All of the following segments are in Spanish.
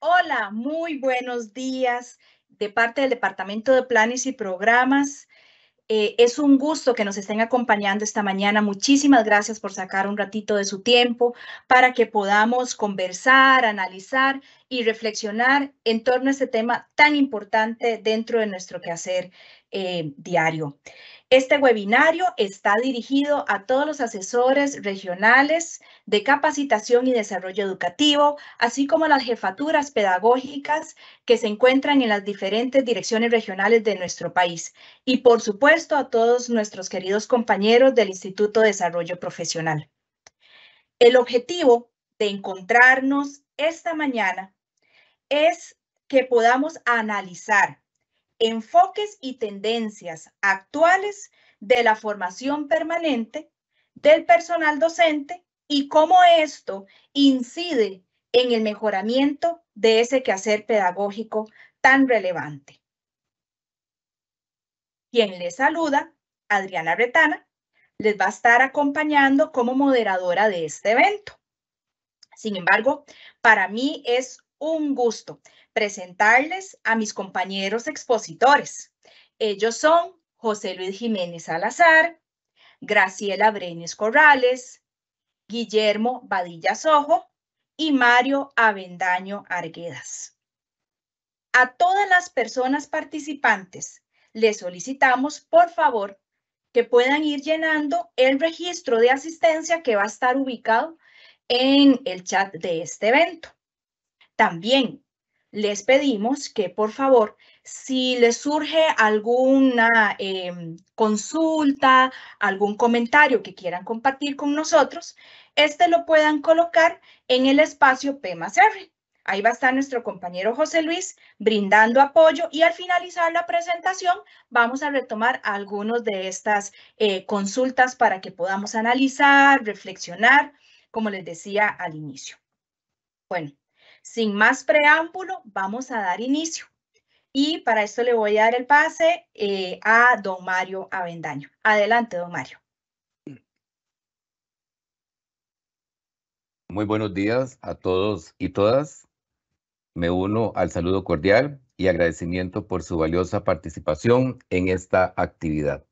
Hola, muy buenos días de parte del Departamento de Planes y Programas. Eh, es un gusto que nos estén acompañando esta mañana. Muchísimas gracias por sacar un ratito de su tiempo para que podamos conversar, analizar y reflexionar en torno a este tema tan importante dentro de nuestro quehacer eh, diario. Este webinario está dirigido a todos los asesores regionales de capacitación y desarrollo educativo, así como las jefaturas pedagógicas que se encuentran en las diferentes direcciones regionales de nuestro país. Y por supuesto a todos nuestros queridos compañeros del Instituto de Desarrollo Profesional. El objetivo de encontrarnos esta mañana es que podamos analizar enfoques y tendencias actuales de la formación permanente del personal docente y cómo esto incide en el mejoramiento de ese quehacer pedagógico tan relevante. Quien les saluda, Adriana Retana, les va a estar acompañando como moderadora de este evento. Sin embargo, para mí es un gusto presentarles a mis compañeros expositores. Ellos son José Luis Jiménez Salazar, Graciela Brenes Corrales, Guillermo Badilla Sojo y Mario Avendaño Arguedas. A todas las personas participantes les solicitamos, por favor, que puedan ir llenando el registro de asistencia que va a estar ubicado en el chat de este evento. También les pedimos que por favor, si les surge alguna em, consulta, algún comentario que quieran compartir con nosotros, este lo puedan colocar en el espacio P. Ahí va a estar nuestro compañero José Luis brindando apoyo y al finalizar la presentación vamos a retomar algunas de estas eh, consultas para que podamos analizar, reflexionar, como les decía al inicio. Bueno, sin más preámbulo, vamos a dar inicio. Y para esto le voy a dar el pase eh, a don Mario Avendaño. Adelante, don Mario. Muy buenos días a todos y todas. Me uno al saludo cordial y agradecimiento por su valiosa participación en esta actividad.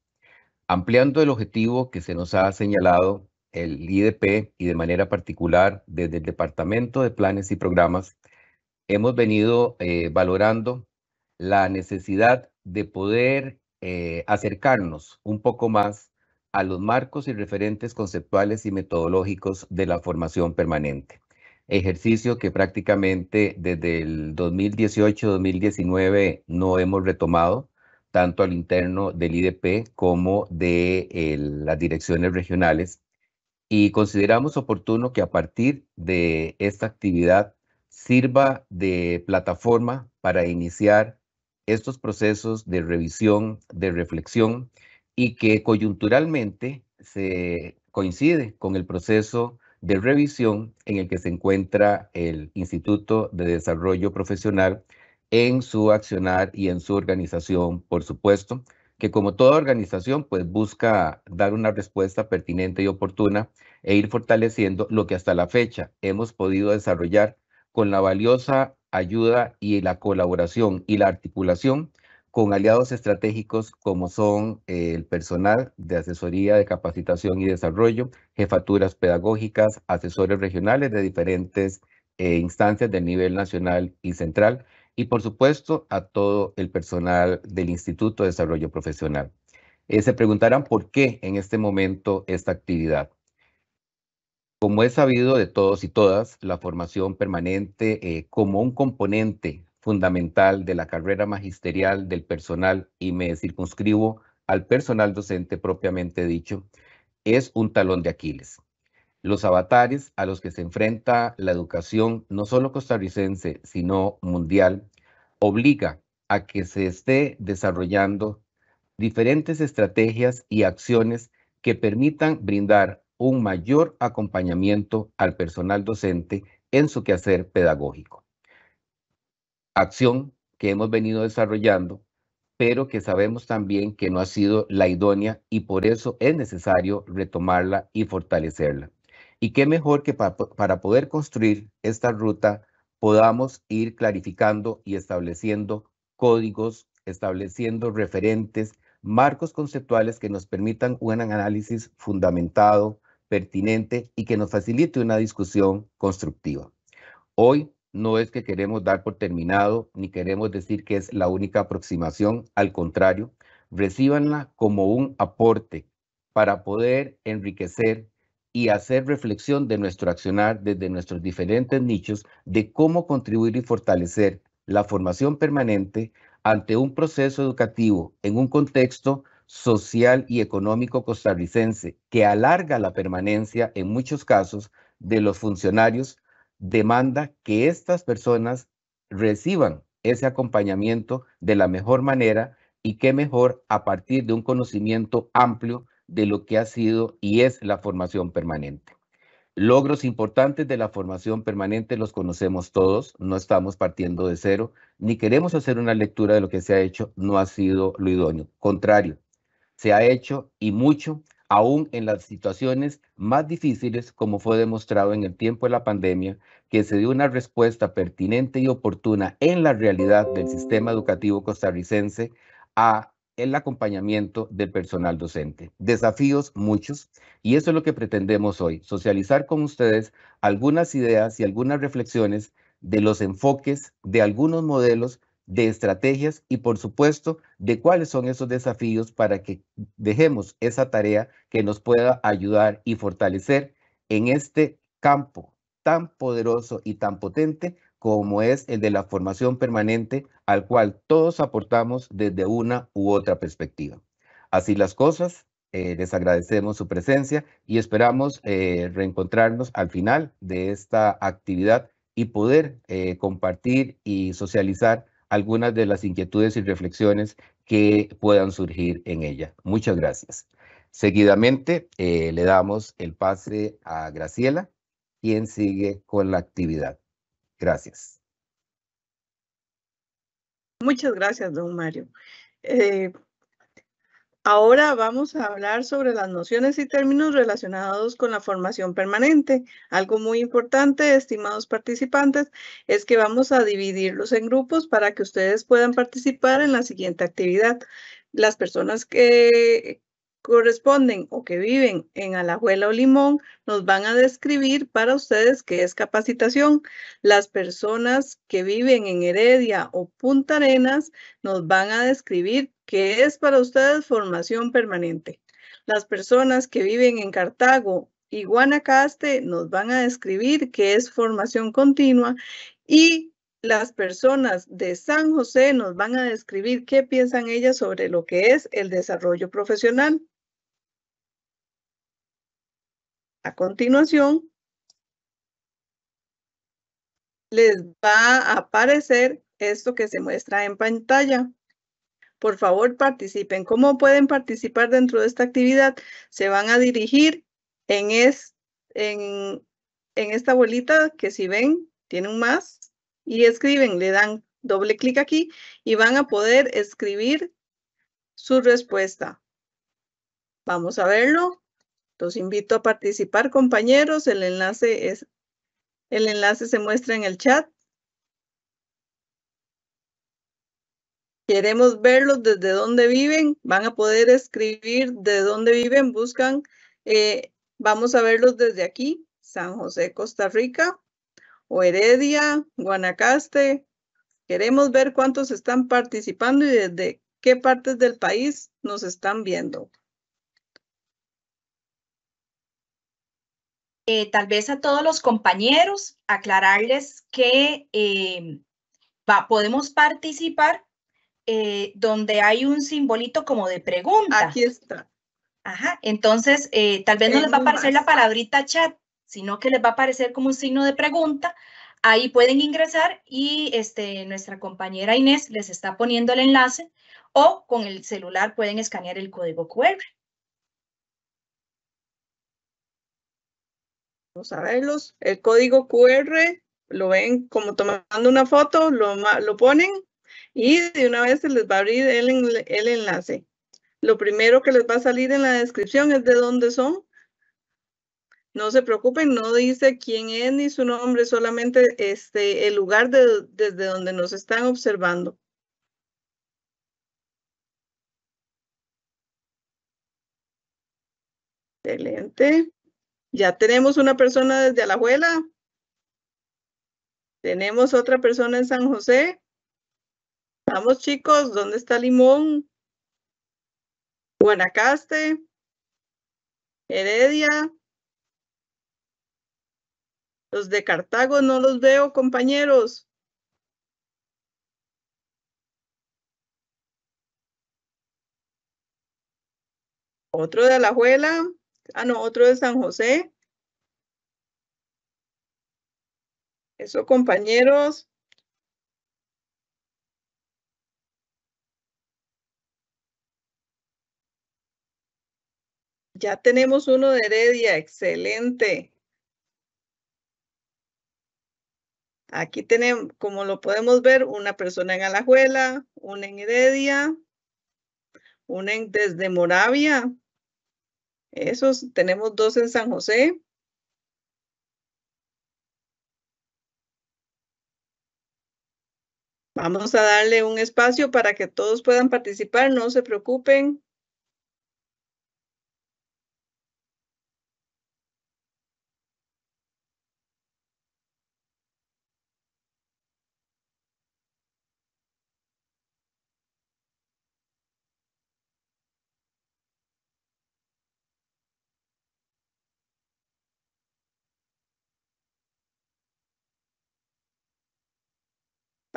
Ampliando el objetivo que se nos ha señalado el IDP y de manera particular desde el Departamento de Planes y Programas, hemos venido eh, valorando la necesidad de poder eh, acercarnos un poco más a los marcos y referentes conceptuales y metodológicos de la formación permanente. Ejercicio que prácticamente desde el 2018-2019 no hemos retomado, tanto al interno del IDP como de las direcciones regionales y consideramos oportuno que a partir de esta actividad sirva de plataforma para iniciar estos procesos de revisión, de reflexión y que coyunturalmente se coincide con el proceso de revisión en el que se encuentra el Instituto de Desarrollo Profesional en su accionar y en su organización, por supuesto, que como toda organización, pues busca dar una respuesta pertinente y oportuna e ir fortaleciendo lo que hasta la fecha hemos podido desarrollar con la valiosa ayuda y la colaboración y la articulación con aliados estratégicos como son eh, el personal de asesoría de capacitación y desarrollo, jefaturas pedagógicas, asesores regionales de diferentes eh, instancias del nivel nacional y central, y por supuesto a todo el personal del Instituto de Desarrollo Profesional. Eh, se preguntarán por qué en este momento esta actividad. Como es sabido de todos y todas, la formación permanente eh, como un componente fundamental de la carrera magisterial del personal, y me circunscribo al personal docente propiamente dicho, es un talón de Aquiles los avatares a los que se enfrenta la educación, no solo costarricense, sino mundial, obliga a que se esté desarrollando diferentes estrategias y acciones que permitan brindar un mayor acompañamiento al personal docente en su quehacer pedagógico. Acción que hemos venido desarrollando, pero que sabemos también que no ha sido la idónea y por eso es necesario retomarla y fortalecerla. Y qué mejor que para poder construir esta ruta podamos ir clarificando y estableciendo códigos, estableciendo referentes, marcos conceptuales que nos permitan un análisis fundamentado, pertinente y que nos facilite una discusión constructiva. Hoy no es que queremos dar por terminado ni queremos decir que es la única aproximación, al contrario, recíbanla como un aporte para poder enriquecer y hacer reflexión de nuestro accionar desde nuestros diferentes nichos de cómo contribuir y fortalecer la formación permanente ante un proceso educativo en un contexto social y económico costarricense que alarga la permanencia en muchos casos de los funcionarios, demanda que estas personas reciban ese acompañamiento de la mejor manera y qué mejor a partir de un conocimiento amplio de lo que ha sido y es la formación permanente. Logros importantes de la formación permanente los conocemos todos, no estamos partiendo de cero, ni queremos hacer una lectura de lo que se ha hecho, no ha sido lo idóneo. Contrario, se ha hecho y mucho, aún en las situaciones más difíciles, como fue demostrado en el tiempo de la pandemia, que se dio una respuesta pertinente y oportuna en la realidad del sistema educativo costarricense a el acompañamiento del personal docente. Desafíos muchos y eso es lo que pretendemos hoy, socializar con ustedes algunas ideas y algunas reflexiones de los enfoques de algunos modelos de estrategias y por supuesto de cuáles son esos desafíos para que dejemos esa tarea que nos pueda ayudar y fortalecer en este campo tan poderoso y tan potente como es el de la formación permanente al cual todos aportamos desde una u otra perspectiva. Así las cosas, eh, les agradecemos su presencia y esperamos eh, reencontrarnos al final de esta actividad y poder eh, compartir y socializar algunas de las inquietudes y reflexiones que puedan surgir en ella. Muchas gracias. Seguidamente le damos el pase a Graciela, quien sigue con la actividad. Gracias. Muchas gracias, don Mario. Eh, Ahora vamos a hablar sobre las nociones y términos relacionados con la formación permanente. Algo muy importante, estimados participantes, es que vamos a dividirlos en grupos para que ustedes puedan participar en la siguiente actividad. Las personas que corresponden o que viven en Alajuela o Limón nos van a describir para ustedes qué es capacitación. Las personas que viven en Heredia o Punta Arenas nos van a describir qué es para ustedes formación permanente. Las personas que viven en Cartago y Guanacaste nos van a describir qué es formación continua y las personas de San José nos van a describir qué piensan ellas sobre lo que es el desarrollo profesional. A continuación, les va a aparecer esto que se muestra en pantalla. Por favor, participen. ¿Cómo pueden participar dentro de esta actividad? Se van a dirigir en, es, en, en esta bolita que si ven, tiene un más y escriben, le dan doble clic aquí y van a poder escribir su respuesta. Vamos a verlo. Los invito a participar, compañeros. El enlace, es, el enlace se muestra en el chat. Queremos verlos desde dónde viven. Van a poder escribir de dónde viven. Buscan. Eh, vamos a verlos desde aquí. San José, Costa Rica. O Guanacaste. Queremos ver cuántos están participando y desde qué partes del país nos están viendo. Eh, tal vez a todos los compañeros, aclararles que eh, va, podemos participar eh, donde hay un simbolito como de pregunta. Aquí está. Ajá, entonces tal vez no les va a aparecer la palabrita chat, sino que les va a aparecer como un signo de pregunta. Ahí pueden ingresar y este, nuestra compañera Inés les está poniendo el enlace o con el celular pueden escanear el código QR. Vamos a verlos. El código QR lo ven como tomando una foto, lo, lo ponen y de una vez se les va a abrir el, el enlace. Lo primero que les va a salir en la descripción es de dónde son. No se preocupen, no dice quién es ni su nombre, solamente este, el lugar desde donde nos están observando. Excelente. Ya tenemos una persona desde Alajuela. Tenemos otra persona en San José. Vamos chicos, ¿dónde está Limón? Guanacaste. Heredia. Los de Cartago no los veo, compañeros. Otro de Alajuela. Ah, no, otro de San José. Eso, compañeros. Ya tenemos uno de Heredia, excelente. Aquí tenemos, como lo podemos ver, una persona en Alajuela, una en Heredia, una en, desde Moravia. Esos, tenemos dos en San José. Vamos a darle un espacio para que todos puedan participar, no se preocupen.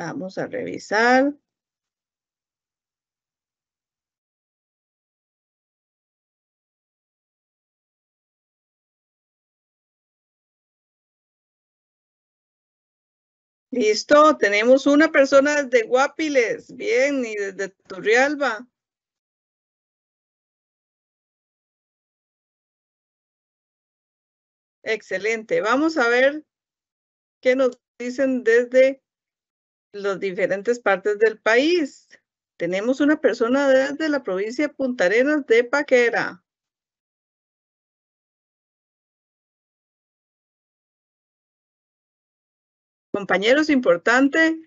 Vamos a revisar. Listo, tenemos una persona desde Guapiles, bien, y desde Turrialba. Excelente, vamos a ver qué nos dicen desde las diferentes partes del país. Tenemos una persona desde la provincia de Punta Arenas de Paquera. Compañeros, importante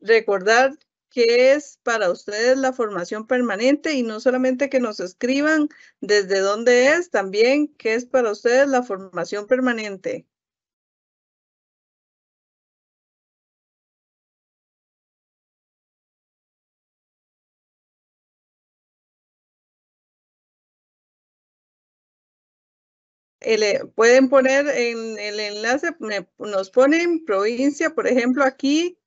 recordar que es para ustedes la formación permanente y no solamente que nos escriban desde dónde es, también que es para ustedes la formación permanente. Pueden poner en el enlace, nos ponen provincia, por ejemplo, aquí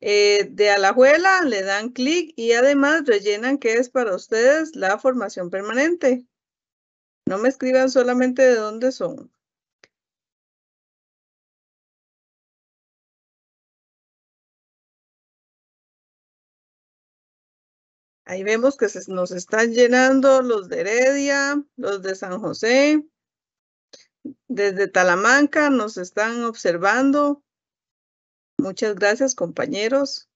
eh, de Alajuela, le dan clic y además rellenan que es para ustedes la formación permanente. No me escriban solamente de dónde son. Ahí vemos que se nos están llenando los de Heredia, los de San José. Desde Talamanca nos están observando. Muchas gracias, compañeros.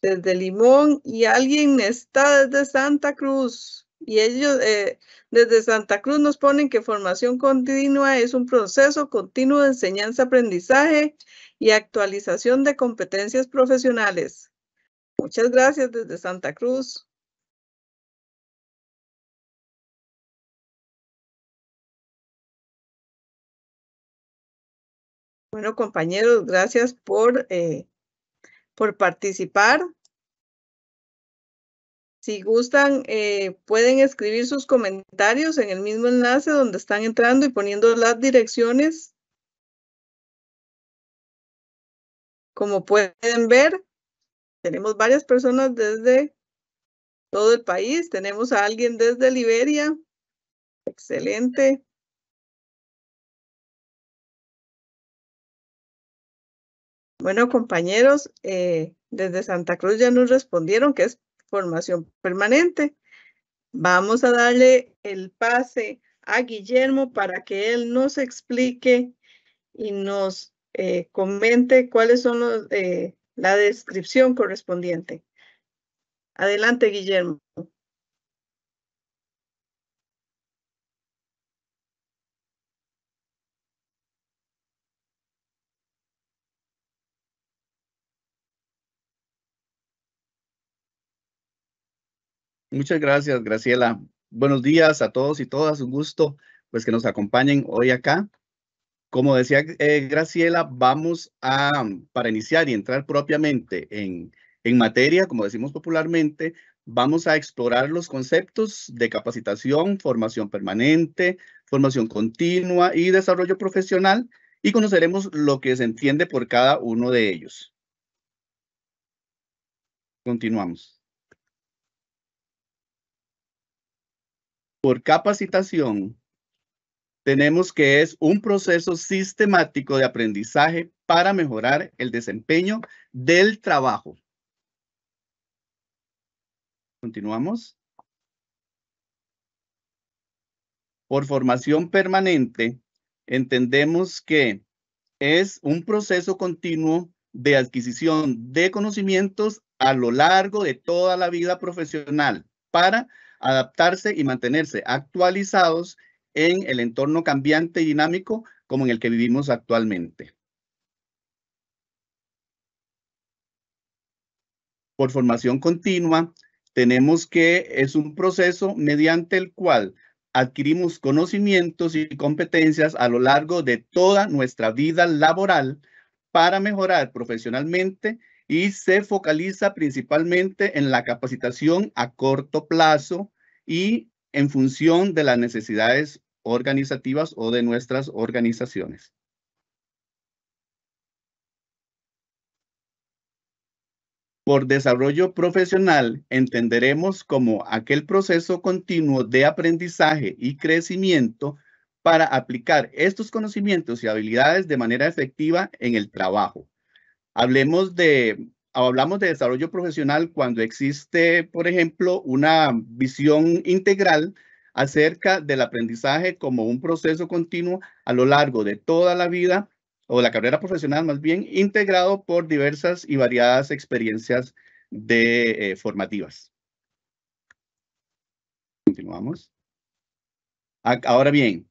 Desde Limón y alguien está desde Santa Cruz. Y ellos eh, desde Santa Cruz nos ponen que formación continua es un proceso continuo de enseñanza-aprendizaje y actualización de competencias profesionales. Muchas gracias desde Santa Cruz. Bueno, compañeros, gracias por, eh, por participar. Si gustan, eh, pueden escribir sus comentarios en el mismo enlace donde están entrando y poniendo las direcciones. Como pueden ver, tenemos varias personas desde todo el país. Tenemos a alguien desde Liberia. Excelente. Bueno, compañeros, eh, desde Santa Cruz ya nos respondieron que es formación permanente. Vamos a darle el pase a Guillermo para que él nos explique y nos eh, comente cuáles son eh, la descripción correspondiente. Adelante, Guillermo. Muchas gracias, Graciela. Buenos días a todos y todas. Un gusto pues que nos acompañen hoy acá. Como decía eh, Graciela, vamos a, para iniciar y entrar propiamente en, en materia, como decimos popularmente, vamos a explorar los conceptos de capacitación, formación permanente, formación continua y desarrollo profesional y conoceremos lo que se entiende por cada uno de ellos. Continuamos. Por capacitación, tenemos que es un proceso sistemático de aprendizaje para mejorar el desempeño del trabajo. Continuamos. Por formación permanente, entendemos que es un proceso continuo de adquisición de conocimientos a lo largo de toda la vida profesional para adaptarse y mantenerse actualizados en el entorno cambiante y dinámico como en el que vivimos actualmente. Por formación continua, tenemos que es un proceso mediante el cual adquirimos conocimientos y competencias a lo largo de toda nuestra vida laboral para mejorar profesionalmente y se focaliza principalmente en la capacitación a corto plazo y en función de las necesidades organizativas o de nuestras organizaciones. Por desarrollo profesional entenderemos como aquel proceso continuo de aprendizaje y crecimiento para aplicar estos conocimientos y habilidades de manera efectiva en el trabajo. Hablemos de, hablamos de desarrollo profesional cuando existe, por ejemplo, una visión integral acerca del aprendizaje como un proceso continuo a lo largo de toda la vida o la carrera profesional más bien, integrado por diversas y variadas experiencias eh, formativas. Continuamos. Ahora bien,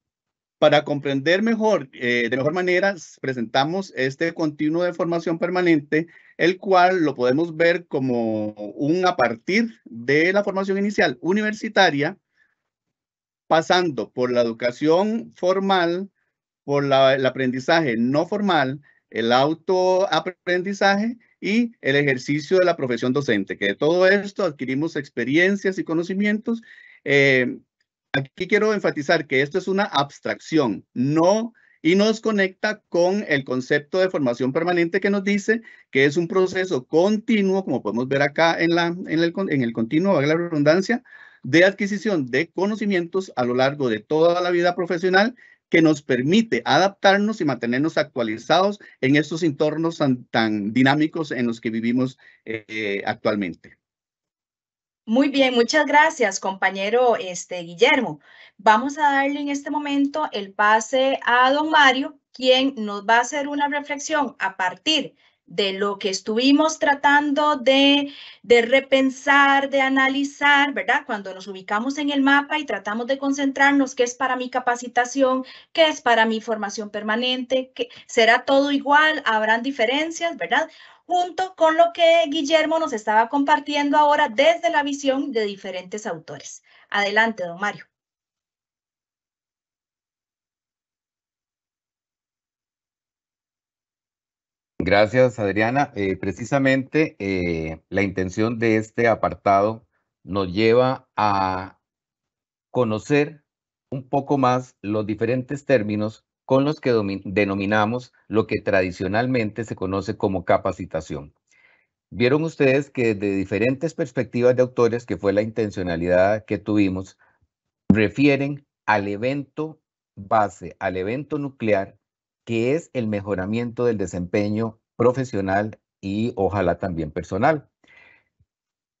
para comprender mejor, eh, de mejor manera, presentamos este continuo de formación permanente, el cual lo podemos ver como un a partir de la formación inicial universitaria, pasando por la educación formal, por el aprendizaje no formal, el autoaprendizaje y el ejercicio de la profesión docente, que de todo esto adquirimos experiencias y conocimientos. Eh, aquí quiero enfatizar que esto es una abstracción, no y nos conecta con el concepto de formación permanente que nos dice que es un proceso continuo, como podemos ver acá en, la, en, el, en el continuo, la redundancia, de adquisición de conocimientos a lo largo de toda la vida profesional que nos permite adaptarnos y mantenernos actualizados en estos entornos tan, dinámicos en los que vivimos eh, actualmente. Muy bien, muchas gracias, compañero este, Guillermo. Vamos a darle en este momento el pase a don Mario, quien nos va a hacer una reflexión a partir de lo que estuvimos tratando de, de, repensar, de analizar, ¿verdad? Cuando nos ubicamos en el mapa y tratamos de concentrarnos qué es para mi capacitación, qué es para mi formación permanente, será todo igual, habrán diferencias, ¿verdad? Junto con lo que Guillermo nos estaba compartiendo ahora desde la visión de diferentes autores. Adelante, don Mario. Gracias, Adriana. Eh, precisamente eh, la intención de este apartado nos lleva a conocer un poco más los diferentes términos con los que denominamos lo que tradicionalmente se conoce como capacitación. Vieron ustedes que de diferentes perspectivas de autores, que fue la intencionalidad que tuvimos, refieren al evento base, al evento nuclear que es el mejoramiento del desempeño profesional y ojalá también personal.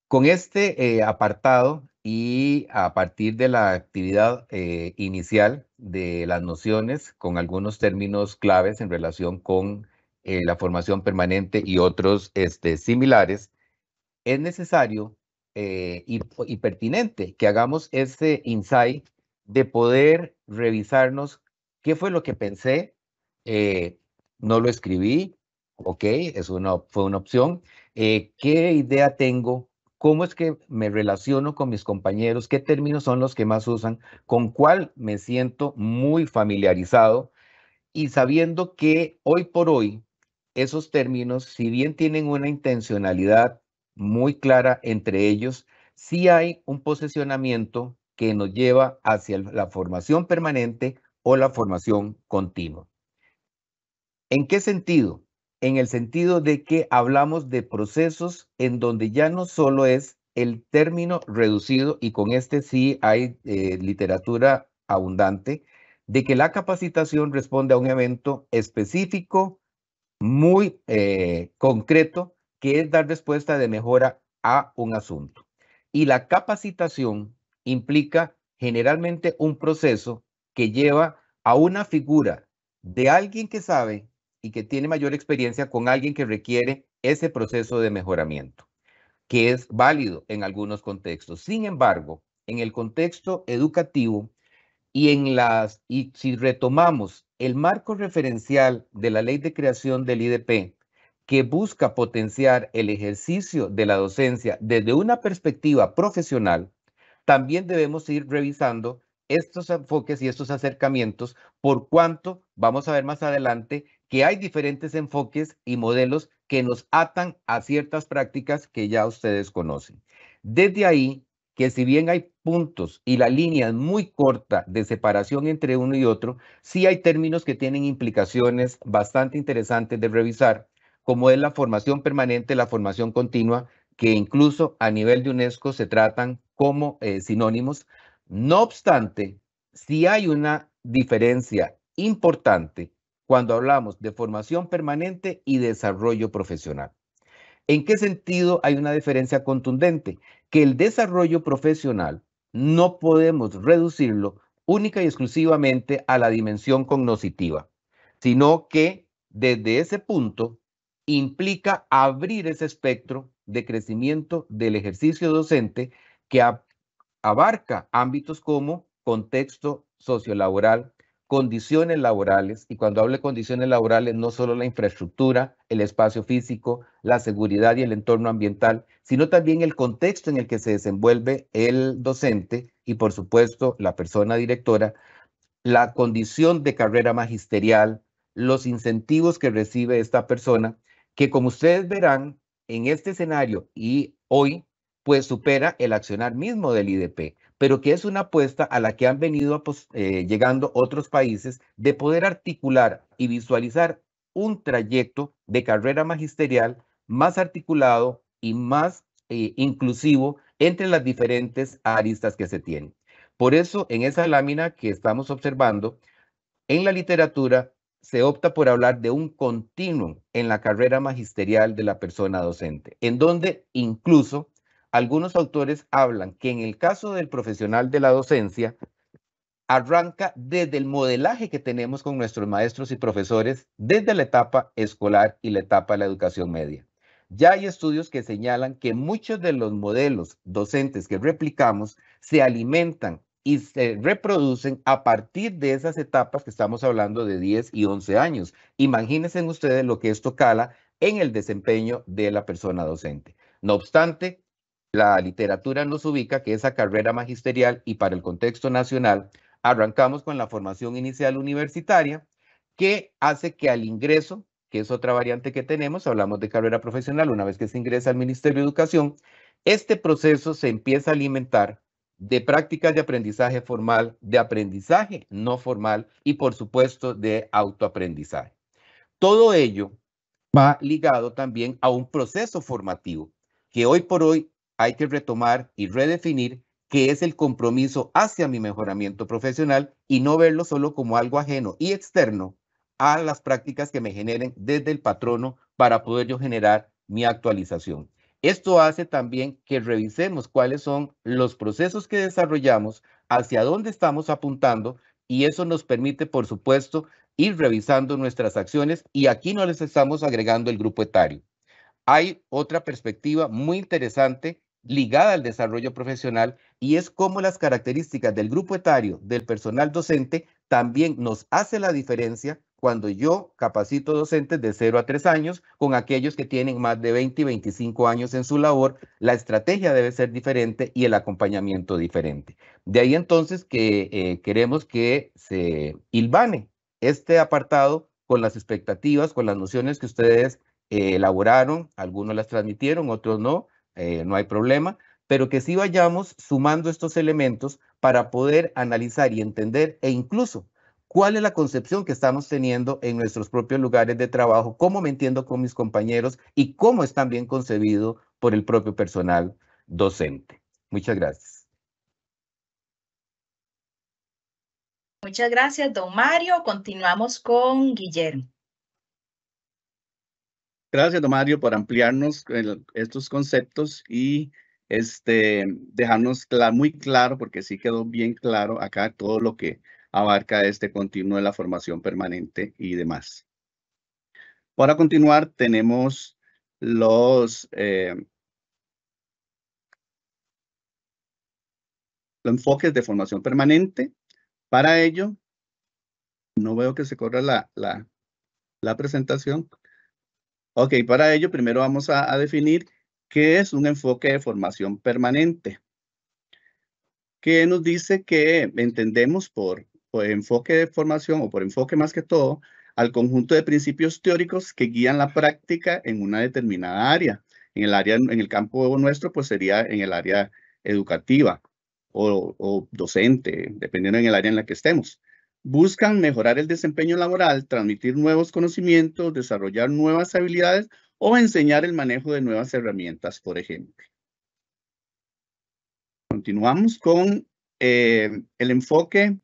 Con este eh, apartado y a partir de la actividad eh, inicial de las nociones, con algunos términos claves en relación con eh, la formación permanente y otros este, similares, es necesario y, y, pertinente que hagamos ese insight de poder revisarnos qué fue lo que pensé eh, no lo escribí, ok, es una, fue una opción. Eh, ¿Qué idea tengo cómo es que me relaciono con mis compañeros, qué términos son los que más usan, con cuál me siento muy familiarizado y sabiendo que hoy por hoy esos términos, si bien tienen una intencionalidad muy clara entre ellos, sí hay un posicionamiento que nos lleva hacia la formación permanente o la formación continua. ¿En qué sentido? En el sentido de que hablamos de procesos en donde ya no solo es el término reducido, y con este sí hay eh, literatura abundante, de que la capacitación responde a un evento específico, muy eh, concreto, que es dar respuesta de mejora a un asunto. Y la capacitación implica generalmente un proceso que lleva a una figura de alguien que sabe y que tiene mayor experiencia con alguien que requiere ese proceso de mejoramiento, que es válido en algunos contextos. Sin embargo, en el contexto educativo y en las y si retomamos el marco referencial de la ley de creación del IDP que busca potenciar el ejercicio de la docencia desde una perspectiva profesional, también debemos ir revisando estos enfoques y estos acercamientos, por cuanto vamos a ver más adelante que hay diferentes enfoques y modelos que nos atan a ciertas prácticas que ya ustedes conocen. Desde ahí, que si bien hay puntos y la línea es muy corta de separación entre uno y otro, sí hay términos que tienen implicaciones bastante interesantes de revisar, como es la formación permanente, la formación continua, que incluso a nivel de UNESCO se tratan como eh, sinónimos. No obstante, si hay una diferencia importante cuando hablamos de formación permanente y desarrollo profesional. ¿En qué sentido hay una diferencia contundente? Que el desarrollo profesional no podemos reducirlo única y exclusivamente a la dimensión cognoscitiva, sino que desde ese punto implica abrir ese espectro de crecimiento del ejercicio docente que abarca ámbitos como contexto sociolaboral, condiciones laborales, y cuando hablo de condiciones laborales, no solo la infraestructura, el espacio físico, la seguridad y el entorno ambiental, sino también el contexto en el que se desenvuelve el docente y, por supuesto, la persona directora, la condición de carrera magisterial, los incentivos que recibe esta persona que como ustedes verán en este escenario y hoy, pues supera el accionar mismo del IDP, pero que es una apuesta a la que han venido pues, eh, llegando otros países de poder articular y visualizar un trayecto de carrera magisterial más articulado y más eh, inclusivo entre las diferentes aristas que se tienen. Por eso, en esa lámina que estamos observando, en la literatura se opta por hablar de un continuum en la carrera magisterial de la persona docente, en donde incluso algunos autores hablan que en el caso del profesional de la docencia, arranca desde el modelaje que tenemos con nuestros maestros y profesores desde la etapa escolar y la etapa de la educación media. Ya hay estudios que señalan que muchos de los modelos docentes que replicamos se alimentan y se reproducen a partir de esas etapas que estamos hablando de 10 y 11 años. Imagínense ustedes lo que esto cala en el desempeño de la persona docente. No obstante, la literatura nos ubica que esa carrera magisterial y para el contexto nacional, arrancamos con la formación inicial universitaria, que hace que al ingreso, que es otra variante que tenemos, hablamos de carrera profesional, una vez que se ingresa al Ministerio de Educación, este proceso se empieza a alimentar de prácticas de aprendizaje formal, de aprendizaje no formal y por supuesto de autoaprendizaje. Todo ello va ligado también a un proceso formativo que hoy por hoy hay que retomar y redefinir que es el compromiso hacia mi mejoramiento profesional y no verlo solo como algo ajeno y externo a las prácticas que me generen desde el patrono para poder yo generar mi actualización. Esto hace también que revisemos cuáles son los procesos que desarrollamos, hacia dónde estamos apuntando y eso nos permite, por supuesto, ir revisando nuestras acciones y aquí no les estamos agregando el grupo etario. Hay otra perspectiva muy interesante ligada al desarrollo profesional y es cómo las características del grupo etario del personal docente también nos hace la diferencia cuando yo capacito docentes de 0 a 3 años con aquellos que tienen más de 20 y 25 años en su labor, la estrategia debe ser diferente y el acompañamiento diferente. De ahí entonces que eh, queremos que se hilvane este apartado con las expectativas, con las nociones que ustedes eh, elaboraron, algunos las transmitieron, otros no, eh, no hay problema, pero que sí vayamos sumando estos elementos para poder analizar y entender e incluso cuál es la concepción que estamos teniendo en nuestros propios lugares de trabajo, cómo me entiendo con mis compañeros y cómo es también concebido por el propio personal docente. Muchas gracias. Muchas gracias, don Mario. Continuamos con Guillermo. Gracias, don Mario, por ampliarnos estos conceptos y este, dejarnos muy claro, porque sí quedó bien claro acá todo lo que abarca este continuo de la formación permanente y demás. Para continuar, tenemos los, eh, los enfoques de formación permanente. Para ello, no veo que se corra la, la, la presentación. Ok, para ello primero vamos a, definir qué es un enfoque de formación permanente. Que nos dice que entendemos por por enfoque de formación o por enfoque más que todo al conjunto de principios teóricos que guían la práctica en una determinada área. En el área, en el campo nuestro, pues sería en el área educativa o, o docente, dependiendo en el área en la que estemos. Buscan mejorar el desempeño laboral, transmitir nuevos conocimientos, desarrollar nuevas habilidades o enseñar el manejo de nuevas herramientas, por ejemplo. Continuamos con eh, el enfoque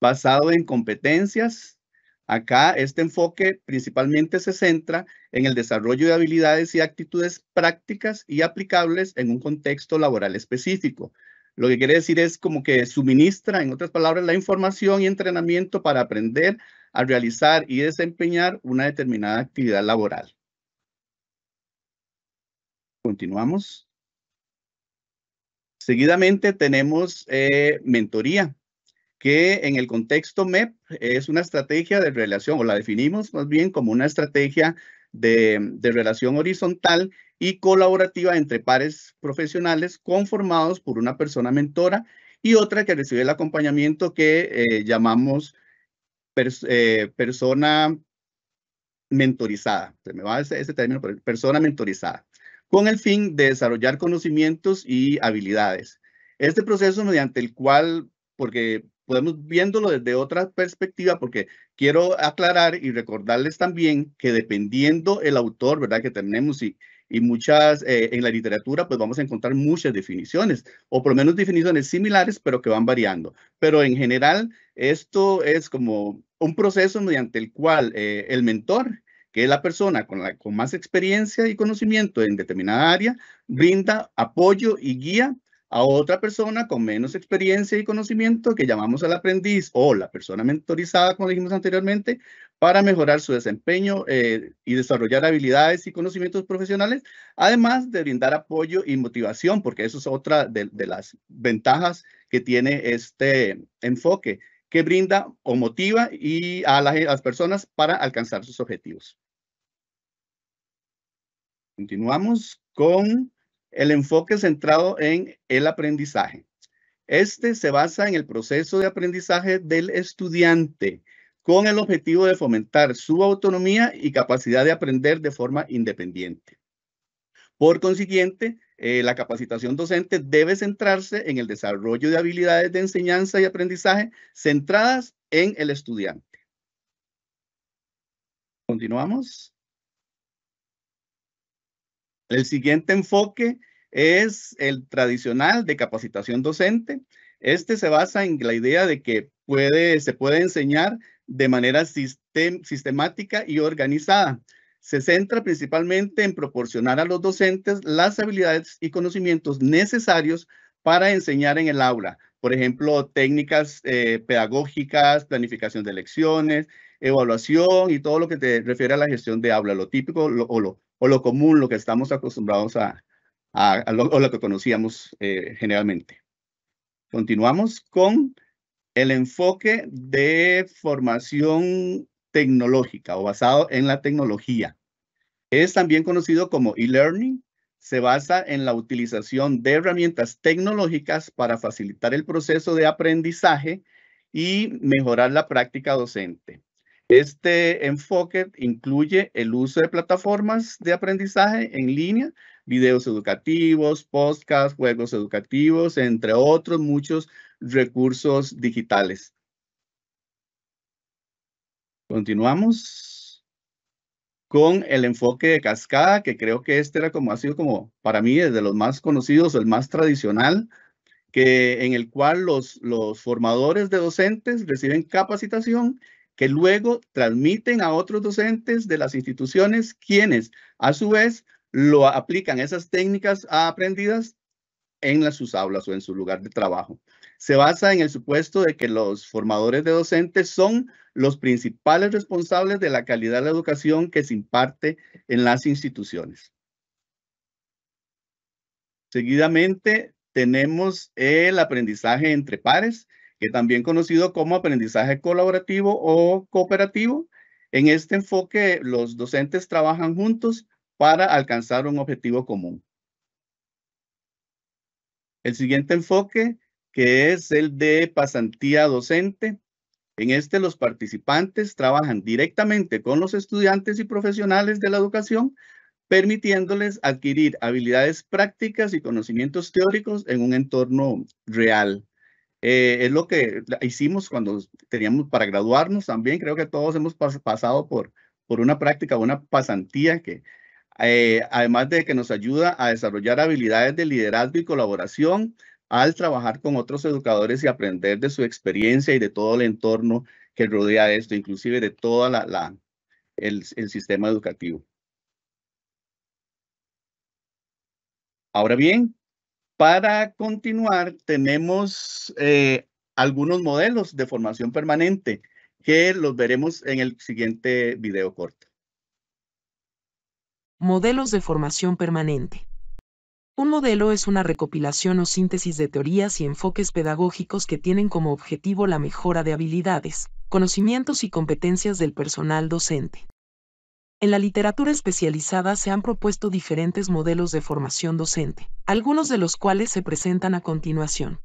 basado en competencias. Acá este enfoque principalmente se centra en el desarrollo de habilidades y actitudes prácticas y aplicables en un contexto laboral específico. Lo que quiere decir es como que suministra, en otras palabras, la información y entrenamiento para aprender a realizar y desempeñar una determinada actividad laboral. Continuamos. Seguidamente tenemos eh, mentoría que en el contexto MEP es una estrategia de relación, o la definimos más bien como una estrategia de, relación horizontal y colaborativa entre pares profesionales conformados por una persona mentora y otra que recibe el acompañamiento que eh, llamamos eh, persona mentorizada. Se me va ese, ese término, persona mentorizada, con el fin de desarrollar conocimientos y habilidades. Este proceso mediante el cual, porque podemos viéndolo desde otra perspectiva, porque quiero aclarar y recordarles también que dependiendo el autor, ¿verdad? Que tenemos y, y muchas, eh, en la literatura, pues vamos a encontrar muchas definiciones, o por lo menos definiciones similares, pero que van variando. Pero en general, esto es como un proceso mediante el cual eh, el mentor, que es la persona con, la, con más experiencia y conocimiento en determinada área, brinda apoyo y guía a otra persona con menos experiencia y conocimiento que llamamos al aprendiz o la persona mentorizada, como dijimos anteriormente, para mejorar su desempeño eh, y desarrollar habilidades y conocimientos profesionales, además de brindar apoyo y motivación, porque eso es otra de, las ventajas que tiene este enfoque, que brinda o motiva y a, las personas para alcanzar sus objetivos. Continuamos con el enfoque centrado en el aprendizaje. Este se basa en el proceso de aprendizaje del estudiante con el objetivo de fomentar su autonomía y capacidad de aprender de forma independiente. Por consiguiente, eh, la capacitación docente debe centrarse en el desarrollo de habilidades de enseñanza y aprendizaje centradas en el estudiante. Continuamos. El siguiente enfoque es el tradicional de capacitación docente. Este se basa en la idea de que se puede enseñar de manera sistemática y organizada. Se centra principalmente en proporcionar a los docentes las habilidades y conocimientos necesarios para enseñar en el aula. Por ejemplo, técnicas eh, pedagógicas, planificación de lecciones, evaluación y todo lo que te refiere a la gestión de aula, lo típico o, lo, o lo común, lo que estamos acostumbrados a, a, lo, que conocíamos eh, generalmente. Continuamos con el enfoque de formación tecnológica o basado en la tecnología. Es también conocido como e-learning. Se basa en la utilización de herramientas tecnológicas para facilitar el proceso de aprendizaje y mejorar la práctica docente. Este enfoque incluye el uso de plataformas de aprendizaje en línea, videos educativos, podcasts, juegos educativos, entre otros muchos recursos digitales. Continuamos con el enfoque de cascada, que creo que este era como ha sido como para mí desde los más conocidos, el más tradicional, que en el cual los, los formadores de docentes reciben capacitación que luego transmiten a otros docentes de las instituciones, quienes a su vez lo aplican esas técnicas aprendidas en sus aulas o en su lugar de trabajo. Se basa en el supuesto de que los formadores de docentes son los principales responsables de la calidad de la educación que se imparte en las instituciones. Seguidamente tenemos el aprendizaje entre pares, que también conocido como aprendizaje colaborativo o cooperativo. En este enfoque, los docentes trabajan juntos para alcanzar un objetivo común. El siguiente enfoque, que es el de pasantía docente. En este, los participantes trabajan directamente con los estudiantes y profesionales de la educación, permitiéndoles adquirir habilidades prácticas y conocimientos teóricos en un entorno real. Eh, es lo que hicimos cuando teníamos para graduarnos también. Creo que todos hemos pasado por, por una práctica, una pasantía que eh, además de que nos ayuda a desarrollar habilidades de liderazgo y colaboración al trabajar con otros educadores y aprender de su experiencia y de todo el entorno que rodea esto, inclusive de todo el, sistema educativo. Ahora bien, para continuar, tenemos eh, algunos modelos de formación permanente que los veremos en el siguiente video corto. Modelos de formación permanente. Un modelo es una recopilación o síntesis de teorías y enfoques pedagógicos que tienen como objetivo la mejora de habilidades, conocimientos y competencias del personal docente. En la literatura especializada se han propuesto diferentes modelos de formación docente, algunos de los cuales se presentan a continuación.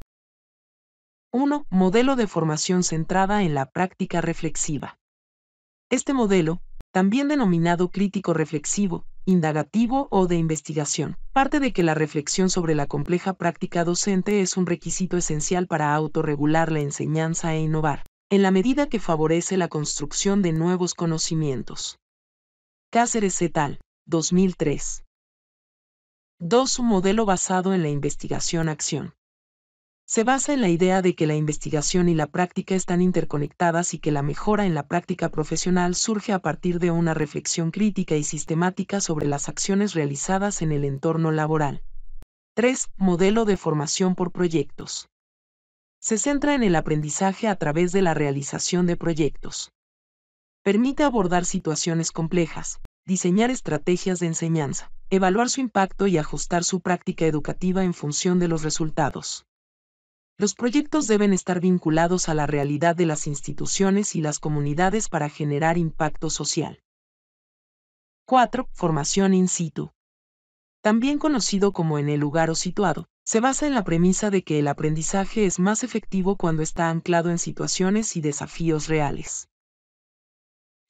1. Modelo de formación centrada en la práctica reflexiva. Este modelo, también denominado crítico reflexivo, indagativo o de investigación. Parte de que la reflexión sobre la compleja práctica docente es un requisito esencial para autorregular la enseñanza e innovar, en la medida que favorece la construcción de nuevos conocimientos. Cáceres et al. 2003. 2. Un modelo basado en la investigación-acción se basa en la idea de que la investigación y la práctica están interconectadas y que la mejora en la práctica profesional surge a partir de una reflexión crítica y sistemática sobre las acciones realizadas en el entorno laboral. 3. Modelo de formación por proyectos. Se centra en el aprendizaje a través de la realización de proyectos. Permite abordar situaciones complejas, diseñar estrategias de enseñanza, evaluar su impacto y ajustar su práctica educativa en función de los resultados. Los proyectos deben estar vinculados a la realidad de las instituciones y las comunidades para generar impacto social. 4. Formación in situ. También conocido como en el lugar o situado, se basa en la premisa de que el aprendizaje es más efectivo cuando está anclado en situaciones y desafíos reales.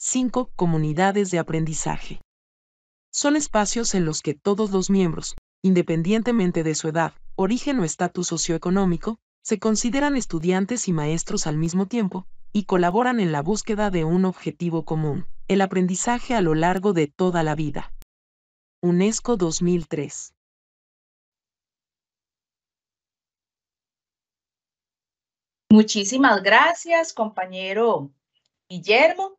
5. Comunidades de aprendizaje. Son espacios en los que todos los miembros, independientemente de su edad, origen o estatus socioeconómico, se consideran estudiantes y maestros al mismo tiempo, y colaboran en la búsqueda de un objetivo común, el aprendizaje a lo largo de toda la vida. UNESCO 2003. Muchísimas gracias, compañero Guillermo.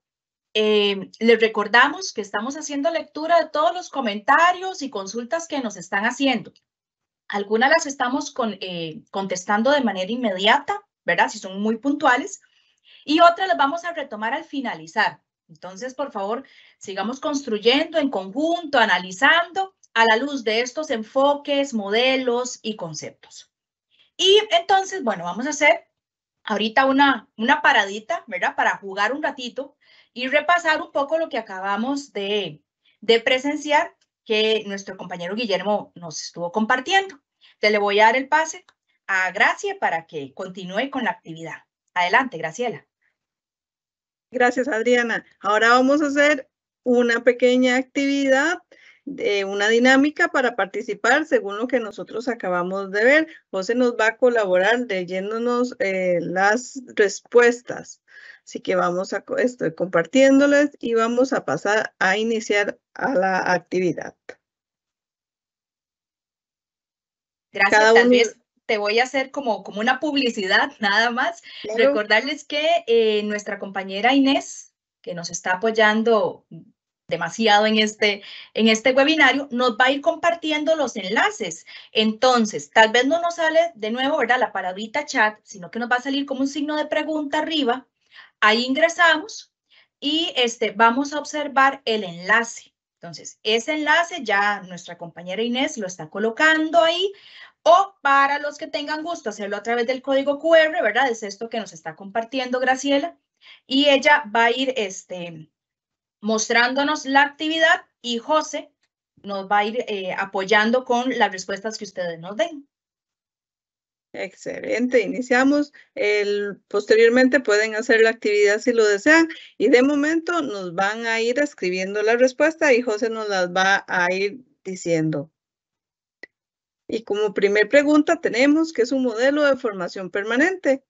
Eh, les recordamos que estamos haciendo lectura de todos los comentarios y consultas que nos están haciendo. Algunas las estamos eh, contestando de manera inmediata, ¿verdad? Si son muy puntuales. Y otras las vamos a retomar al finalizar. Entonces, por favor, sigamos construyendo en conjunto, analizando a la luz de estos enfoques, modelos y conceptos. Y entonces, bueno, vamos a hacer ahorita una, una paradita, ¿verdad? Para jugar un ratito y repasar un poco lo que acabamos de, de presenciar que nuestro compañero Guillermo nos estuvo compartiendo. Te le voy a dar el pase a Gracia para que continúe con la actividad. Adelante, Graciela. Gracias, Adriana. Ahora vamos a hacer una pequeña actividad de una dinámica para participar según lo que nosotros acabamos de ver. José nos va a colaborar leyéndonos eh, las respuestas. Así que vamos a, estoy compartiéndoles y vamos a pasar a iniciar a la actividad. Gracias, Cada tal vez te voy a hacer como, como una publicidad nada más. Recordarles que eh, nuestra compañera Inés, que nos está apoyando demasiado en este, en este webinario, nos va a ir compartiendo los enlaces. Entonces, tal vez no nos sale de nuevo, ¿verdad? La paradita chat, sino que nos va a salir como un signo de pregunta arriba. Ahí ingresamos y este, vamos a observar el enlace. Entonces, ese enlace ya nuestra compañera Inés lo está colocando ahí. O para los que tengan gusto hacerlo a través del código QR, ¿verdad? Es esto que nos está compartiendo Graciela. Y ella va a ir este, mostrándonos la actividad y José nos va a ir eh, apoyando con las respuestas que ustedes nos den. Excelente, iniciamos. El, posteriormente pueden hacer la actividad si lo desean y de momento nos van a ir escribiendo la respuesta y José nos las va a ir diciendo. Y como primer pregunta tenemos que es un modelo de formación permanente.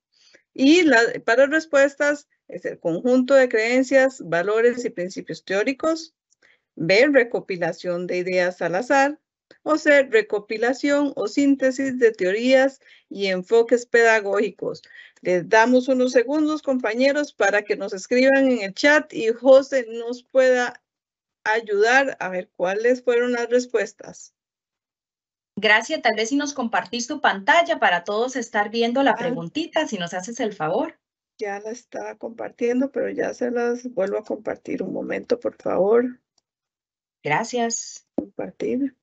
Y la, para respuestas es el conjunto de creencias, valores y principios teóricos. B, recopilación de ideas al azar. O C, recopilación o síntesis de teorías y enfoques pedagógicos. Les damos unos segundos, compañeros, para que nos escriban en el chat y José nos pueda ayudar a ver cuáles fueron las respuestas. Gracias, tal vez si nos compartís tu pantalla para todos estar viendo la ah. preguntita, si nos haces el favor ya la estaba compartiendo, pero ya se las vuelvo a compartir un momento, por favor. Gracias. Compartir.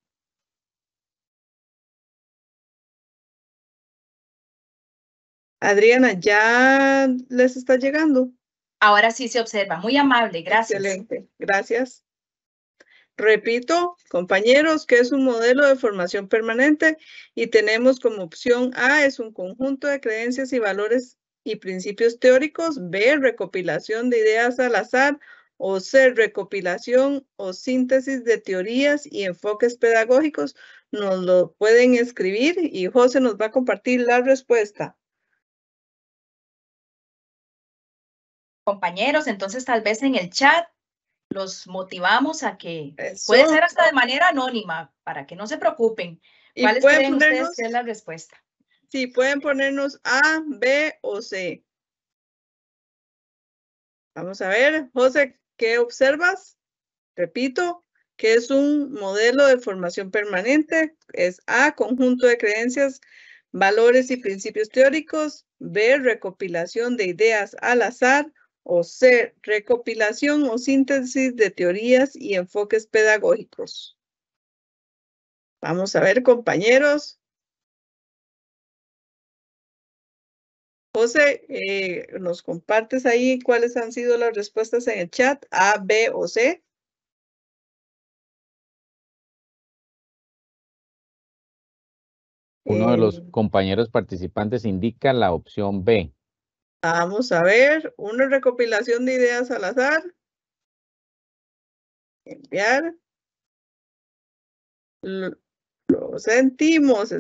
Adriana, ¿ya les está llegando? Ahora sí se observa. Muy amable, gracias. Excelente, gracias. Repito, compañeros, que es un modelo de formación permanente y tenemos como opción A, es un conjunto de creencias y valores y principios teóricos, B, recopilación de ideas al azar, o C, recopilación o síntesis de teorías y enfoques pedagógicos, nos lo pueden escribir y José nos va a compartir la respuesta. Compañeros, entonces tal vez en el chat los motivamos a que puede ser hasta de manera anónima para que no se preocupen. ¿Cuáles creen ustedes que es la respuesta? Sí, pueden ponernos A, B o C. Vamos a ver, José, ¿qué observas? Repito, que es un modelo de formación permanente. Es A, conjunto de creencias, valores y principios teóricos. B, recopilación de ideas al azar. O C, recopilación o síntesis de teorías y enfoques pedagógicos. Vamos a ver, compañeros. José, eh, ¿nos compartes ahí cuáles han sido las respuestas en el chat? A, B o C. Uno de los eh, compañeros participantes indica la opción B. Vamos a ver, una recopilación de ideas al azar. Enviar. Lo, lo sentimos,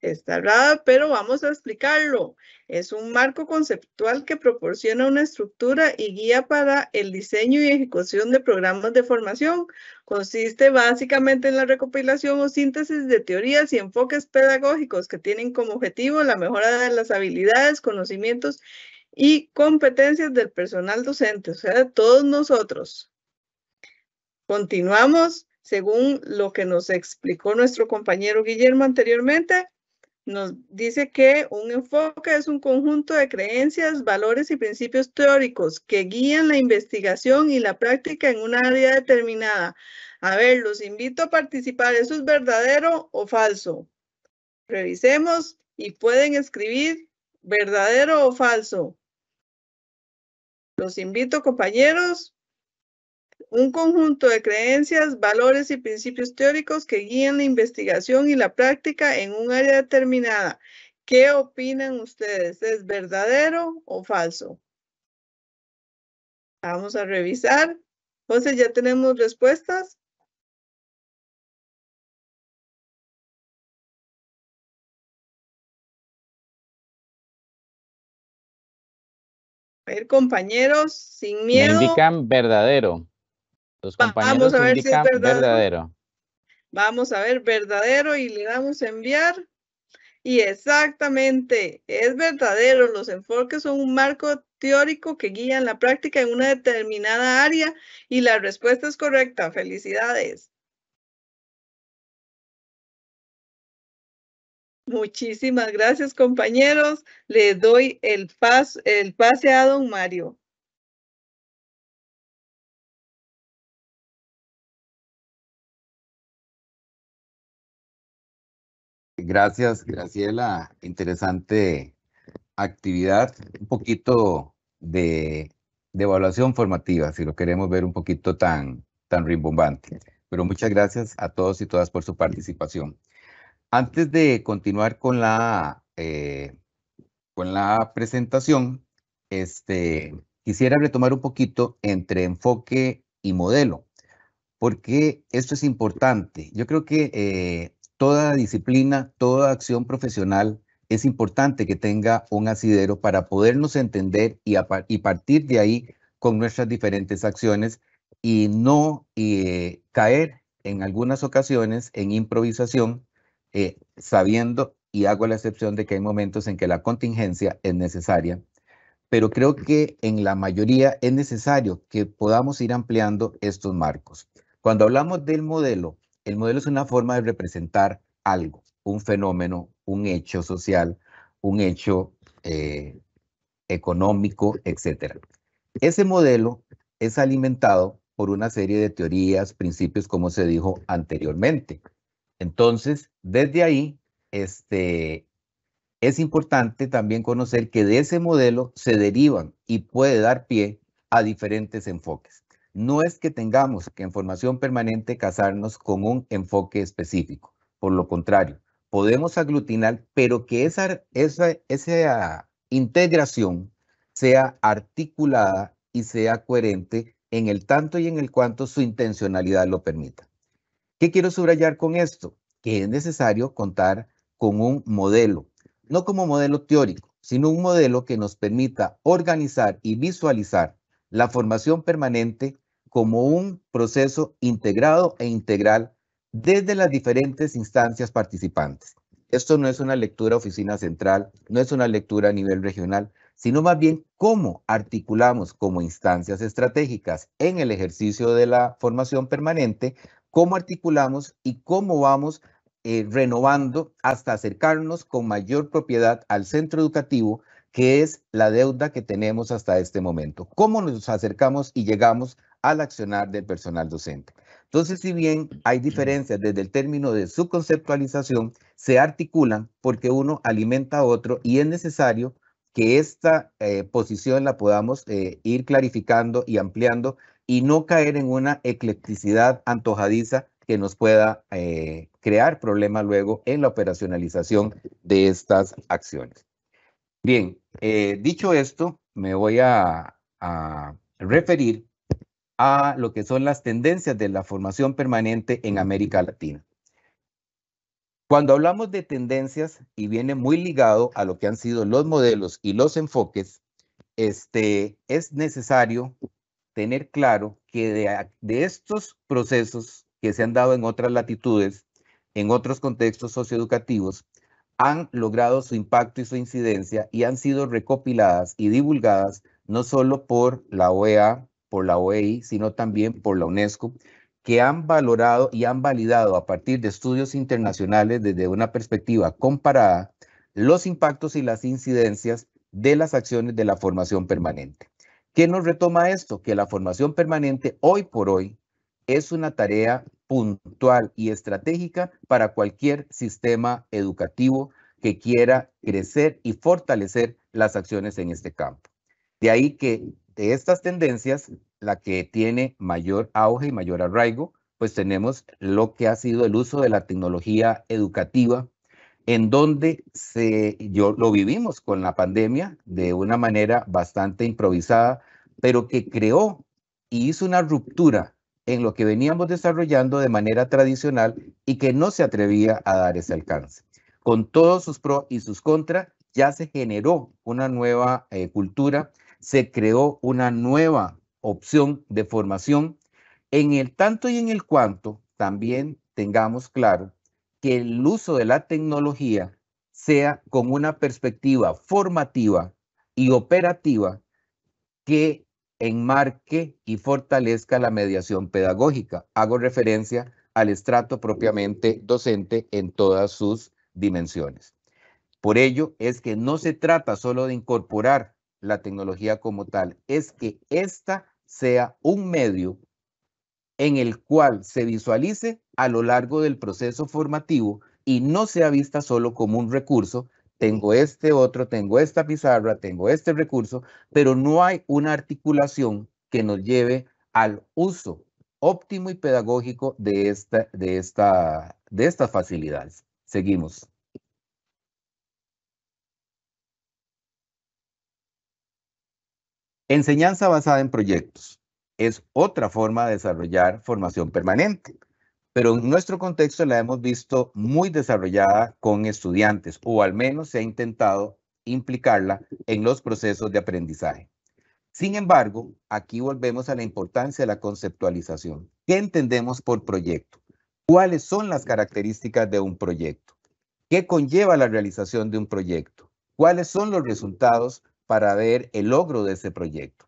Está raro, pero vamos a explicarlo. Es un marco conceptual que proporciona una estructura y guía para el diseño y ejecución de programas de formación. Consiste básicamente en la recopilación o síntesis de teorías y enfoques pedagógicos que tienen como objetivo la mejora de las habilidades, conocimientos y competencias del personal docente, o sea, de todos nosotros. Continuamos según lo que nos explicó nuestro compañero Guillermo anteriormente, nos dice que un enfoque es un conjunto de creencias, valores y principios teóricos que guían la investigación y la práctica en un área determinada. A ver, los invito a participar. ¿Eso es verdadero o falso? Revisemos y pueden escribir ¿verdadero o falso? Los invito, compañeros, un conjunto de creencias, valores y principios teóricos que guían la investigación y la práctica en un área determinada. ¿Qué opinan ustedes? ¿Es verdadero o falso? Vamos a revisar. José, ¿ya tenemos respuestas? A ver, compañeros, sin miedo. Me indican verdadero. Los compañeros Vamos a ver si es verdadero. verdadero. Vamos a ver verdadero y le damos a enviar. Y exactamente, es verdadero. Los enfoques son un marco teórico que guían la práctica en una determinada área y la respuesta es correcta. Felicidades. Muchísimas gracias, compañeros. Le doy el, pas, el pase a don Mario. Gracias, Graciela. Interesante actividad. Un poquito de, evaluación formativa, si lo queremos ver un poquito tan, tan rimbombante. Pero muchas gracias a todos y todas por su participación. Antes de continuar con la, eh, con la presentación, este, quisiera retomar un poquito entre enfoque y modelo, porque esto es importante. Yo creo que eh, toda disciplina, toda acción profesional es importante que tenga un asidero para podernos entender y, partir de ahí con nuestras diferentes acciones y no eh, caer en algunas ocasiones en improvisación, eh, sabiendo, y hago la excepción de que hay momentos en que la contingencia es necesaria, pero creo que en la mayoría es necesario que podamos ir ampliando estos marcos. Cuando hablamos del modelo, el modelo es una forma de representar algo, un fenómeno, un hecho social, un hecho eh, económico, etc. Ese modelo es alimentado por una serie de teorías, principios, como se dijo anteriormente. Entonces, desde ahí, este, es importante también conocer que de ese modelo se derivan y puede dar pie a diferentes enfoques. No es que tengamos que en formación permanente casarnos con un enfoque específico. Por lo contrario, podemos aglutinar, pero que esa, esa, esa integración sea articulada y sea coherente en el tanto y en el cuanto su intencionalidad lo permita. ¿Qué quiero subrayar con esto? Que es necesario contar con un modelo, no como modelo teórico, sino un modelo que nos permita organizar y visualizar la formación permanente como un proceso integrado e integral desde las diferentes instancias participantes. Esto no es una lectura oficina central, no es una lectura a nivel regional, sino más bien cómo articulamos como instancias estratégicas en el ejercicio de la formación permanente, cómo articulamos y cómo vamos eh, renovando hasta acercarnos con mayor propiedad al centro educativo, que es la deuda que tenemos hasta este momento. ¿Cómo nos acercamos y llegamos al accionar del personal docente? Entonces, si bien hay diferencias desde el término de su conceptualización, se articulan porque uno alimenta a otro y es necesario que esta eh, posición la podamos eh, ir clarificando y ampliando y no caer en una eclecticidad antojadiza que nos pueda eh, crear problemas luego en la operacionalización de estas acciones. Bien, dicho esto, me voy a, referir a lo que son las tendencias de la formación permanente en América Latina. Cuando hablamos de tendencias, y viene muy ligado a lo que han sido los modelos y los enfoques, este, es necesario tener claro que de estos procesos que se han dado en otras latitudes, en otros contextos socioeducativos, han logrado su impacto y su incidencia y han sido recopiladas y divulgadas no solo por la OEA, por la OEI, sino también por la UNESCO, que han valorado y han validado a partir de estudios internacionales desde una perspectiva comparada los impactos y las incidencias de las acciones de la formación permanente. ¿Qué nos retoma esto? Que la formación permanente hoy por hoy es una tarea puntual y estratégica para cualquier sistema educativo que quiera crecer y fortalecer las acciones en este campo. De ahí que de estas tendencias, la que tiene mayor auge y mayor arraigo, pues tenemos lo que ha sido el uso de la tecnología educativa, en donde se, yo lo vivimos con la pandemia de una manera bastante improvisada, pero que creó y hizo una ruptura en lo que veníamos desarrollando de manera tradicional y que no se atrevía a dar ese alcance. Con todos sus pros y sus contras, ya se generó una nueva eh, cultura, se creó una nueva opción de formación. En el tanto y en el cuanto, también tengamos claro que el uso de la tecnología sea con una perspectiva formativa y operativa que enmarque y fortalezca la mediación pedagógica. Hago referencia al estrato propiamente docente en todas sus dimensiones. Por ello es que no se trata solo de incorporar la tecnología como tal, es que ésta sea un medio en el cual se visualice a lo largo del proceso formativo y no sea vista solo como un recurso, tengo este otro, tengo esta pizarra, tengo este recurso, pero no hay una articulación que nos lleve al uso óptimo y pedagógico de, esta, de, esta, de estas facilidades. Seguimos. Enseñanza basada en proyectos es otra forma de desarrollar formación permanente pero en nuestro contexto la hemos visto muy desarrollada con estudiantes, o al menos se ha intentado implicarla en los procesos de aprendizaje. Sin embargo, aquí volvemos a la importancia de la conceptualización. ¿Qué entendemos por proyecto? ¿Cuáles son las características de un proyecto? ¿Qué conlleva la realización de un proyecto? ¿Cuáles son los resultados para ver el logro de ese proyecto?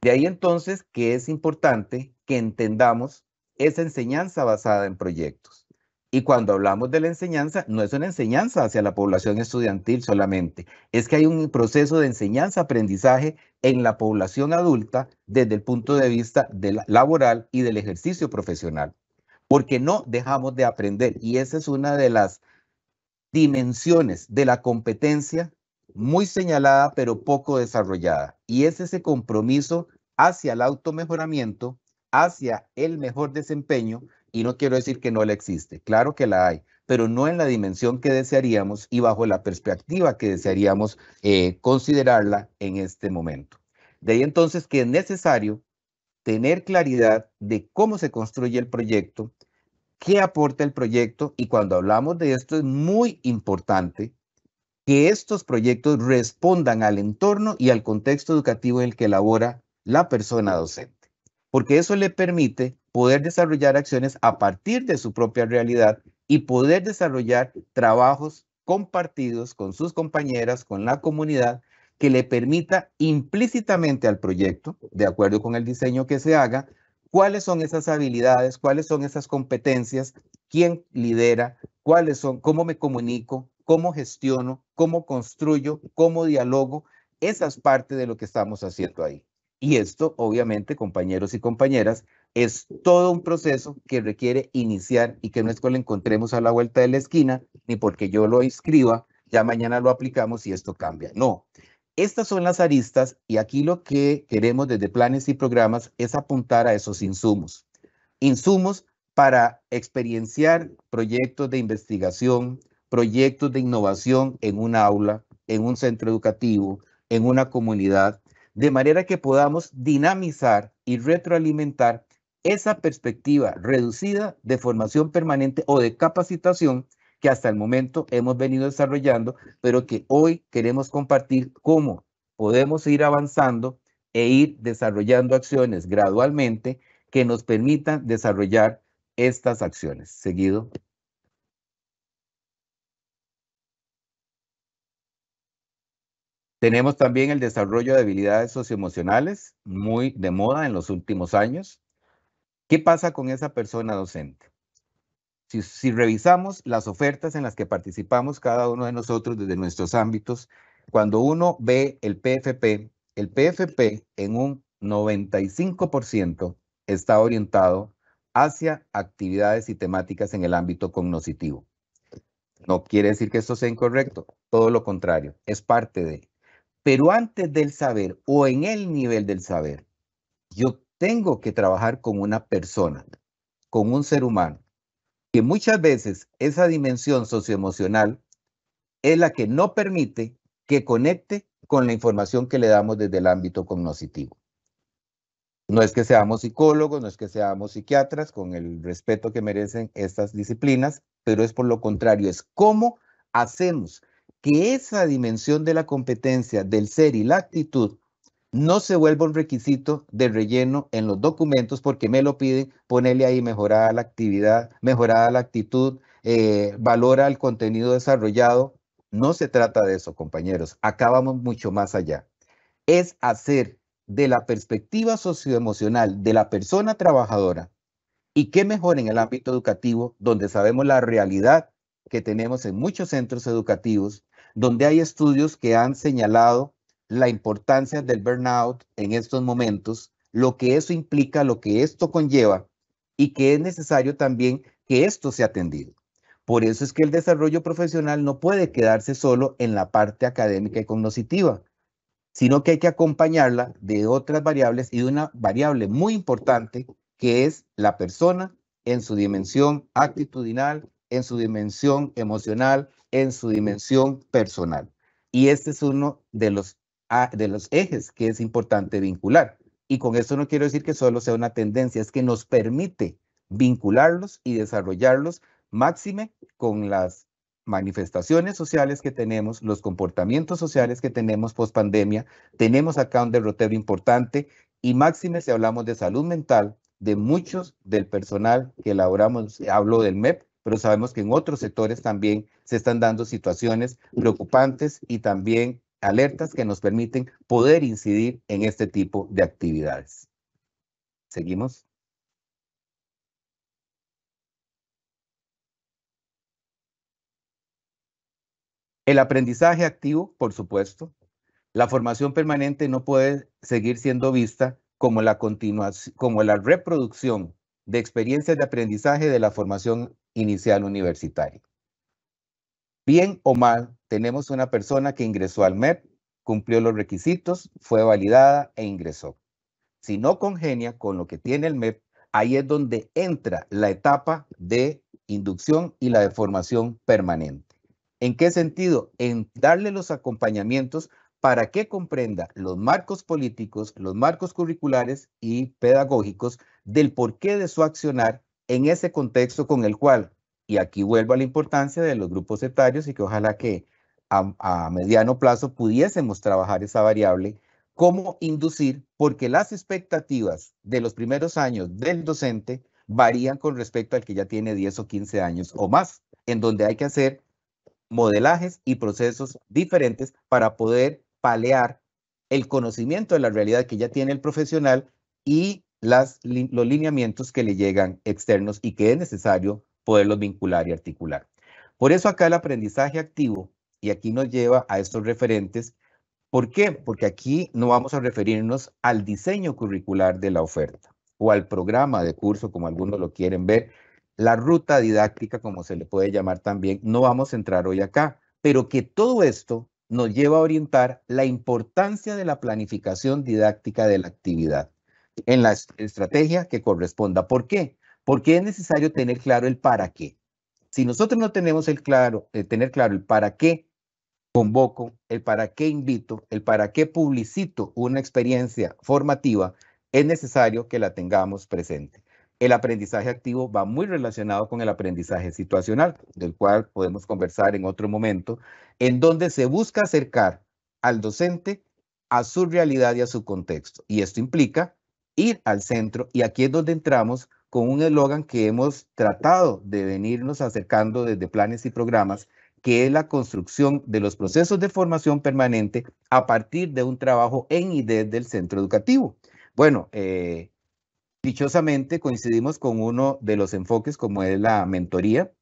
De ahí entonces que es importante que entendamos esa enseñanza basada en proyectos. Y cuando hablamos de la enseñanza, no es una enseñanza hacia la población estudiantil solamente, es que hay un proceso de enseñanza-aprendizaje en la población adulta desde el punto de vista laboral y del ejercicio profesional, porque no dejamos de aprender y esa es una de las dimensiones de la competencia muy señalada pero poco desarrollada y es ese compromiso hacia el automejoramiento hacia el mejor desempeño, y no quiero decir que no la existe, claro que la hay, pero no en la dimensión que desearíamos y bajo la perspectiva que desearíamos eh, considerarla en este momento. De ahí entonces que es necesario tener claridad de cómo se construye el proyecto, qué aporta el proyecto, y cuando hablamos de esto es muy importante que estos proyectos respondan al entorno y al contexto educativo en el que elabora la persona docente porque eso le permite poder desarrollar acciones a partir de su propia realidad y poder desarrollar trabajos compartidos con sus compañeras, con la comunidad, que le permita implícitamente al proyecto, de acuerdo con el diseño que se haga, cuáles son esas habilidades, cuáles son esas competencias, quién lidera, cuáles son, cómo me comunico, cómo gestiono, cómo construyo, cómo dialogo. Esa es parte de lo que estamos haciendo ahí. Y esto, obviamente, compañeros y compañeras, es todo un proceso que requiere iniciar y que no es que lo encontremos a la vuelta de la esquina, ni porque yo lo escriba, ya mañana lo aplicamos y esto cambia. No, estas son las aristas y aquí lo que queremos desde planes y programas es apuntar a esos insumos. Insumos para experienciar proyectos de investigación, proyectos de innovación en un aula, en un centro educativo, en una comunidad, de manera que podamos dinamizar y retroalimentar esa perspectiva reducida de formación permanente o de capacitación que hasta el momento hemos venido desarrollando, pero que hoy queremos compartir cómo podemos ir avanzando e ir desarrollando acciones gradualmente que nos permitan desarrollar estas acciones. Seguido. Tenemos también el desarrollo de habilidades socioemocionales, muy de moda en los últimos años. ¿Qué pasa con esa persona docente? Si, revisamos las ofertas en las que participamos cada uno de nosotros desde nuestros ámbitos, cuando uno ve el PFP, el PFP en un 95% está orientado hacia actividades y temáticas en el ámbito cognoscitivo. No quiere decir que esto sea incorrecto, todo lo contrario, es parte de. Pero antes del saber o en el nivel del saber, yo tengo que trabajar con una persona, con un ser humano, que muchas veces esa dimensión socioemocional es la que no permite que conecte con la información que le damos desde el ámbito cognitivo. No es que seamos psicólogos, no es que seamos psiquiatras, con el respeto que merecen estas disciplinas, pero es por lo contrario, es cómo hacemos que esa dimensión de la competencia del ser y la actitud no se vuelva un requisito de relleno en los documentos porque me lo piden, ponerle ahí mejorada la actividad, mejorada la actitud, eh, valora el contenido desarrollado. No se trata de eso, compañeros. Acá vamos mucho más allá. Es hacer de la perspectiva socioemocional de la persona trabajadora y qué mejor en el ámbito educativo, donde sabemos la realidad que tenemos en muchos centros educativos, donde hay estudios que han señalado la importancia del burnout en estos momentos, lo que eso implica, lo que esto conlleva y que es necesario también que esto sea atendido. Por eso es que el desarrollo profesional no puede quedarse solo en la parte académica y cognitiva, sino que hay que acompañarla de otras variables y de una variable muy importante que es la persona en su dimensión actitudinal, en su dimensión emocional, en su dimensión personal. Y este es uno de los, ah, de los ejes que es importante vincular. Y con esto no quiero decir que solo sea una tendencia, es que nos permite vincularlos y desarrollarlos máxime con las manifestaciones sociales que tenemos, los comportamientos sociales que tenemos post pandemia. Tenemos acá un derrotero importante y máxime si hablamos de salud mental de muchos del personal que elaboramos, hablo del MEP, pero sabemos que en otros sectores también se están dando situaciones preocupantes y también alertas que nos permiten poder incidir en este tipo de actividades. Seguimos. El aprendizaje activo, por supuesto. La formación permanente no puede seguir siendo vista como la como la reproducción de experiencias de aprendizaje de la formación inicial universitaria. Bien o mal, tenemos una persona que ingresó al MEP, cumplió los requisitos, fue validada e ingresó. Si no congenia con lo que tiene el MEP, ahí es donde entra la etapa de inducción y la de formación permanente. ¿En qué sentido? En darle los acompañamientos para que comprenda los marcos políticos, los marcos curriculares y pedagógicos del porqué de su accionar en ese contexto con el cual, y aquí vuelvo a la importancia de los grupos etarios y que ojalá que a, a mediano plazo pudiésemos trabajar esa variable, cómo inducir, porque las expectativas de los primeros años del docente varían con respecto al que ya tiene 10 o 15 años o más, en donde hay que hacer modelajes y procesos diferentes para poder palear el conocimiento de la realidad que ya tiene el profesional y las, los lineamientos que le llegan externos y que es necesario poderlos vincular y articular. Por eso acá el aprendizaje activo, y aquí nos lleva a estos referentes, ¿por qué? Porque aquí no vamos a referirnos al diseño curricular de la oferta o al programa de curso, como algunos lo quieren ver, la ruta didáctica, como se le puede llamar también, no vamos a entrar hoy acá, pero que todo esto nos lleva a orientar la importancia de la planificación didáctica de la actividad en la estrategia que corresponda. ¿Por qué? Porque es necesario tener claro el para qué. Si nosotros no tenemos el claro, el tener claro el para qué convoco, el para qué invito, el para qué publicito una experiencia formativa, es necesario que la tengamos presente. El aprendizaje activo va muy relacionado con el aprendizaje situacional, del cual podemos conversar en otro momento, en donde se busca acercar al docente a su realidad y a su contexto. Y esto implica ir al centro y aquí es donde entramos con un eslogan que hemos tratado de venirnos acercando desde planes y programas, que es la construcción de los procesos de formación permanente a partir de un trabajo en y desde el centro educativo. Bueno, eh, Dichosamente coincidimos con uno de los enfoques como es la mentoría.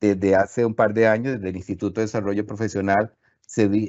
Desde hace un par de años, desde el Instituto de Desarrollo Profesional,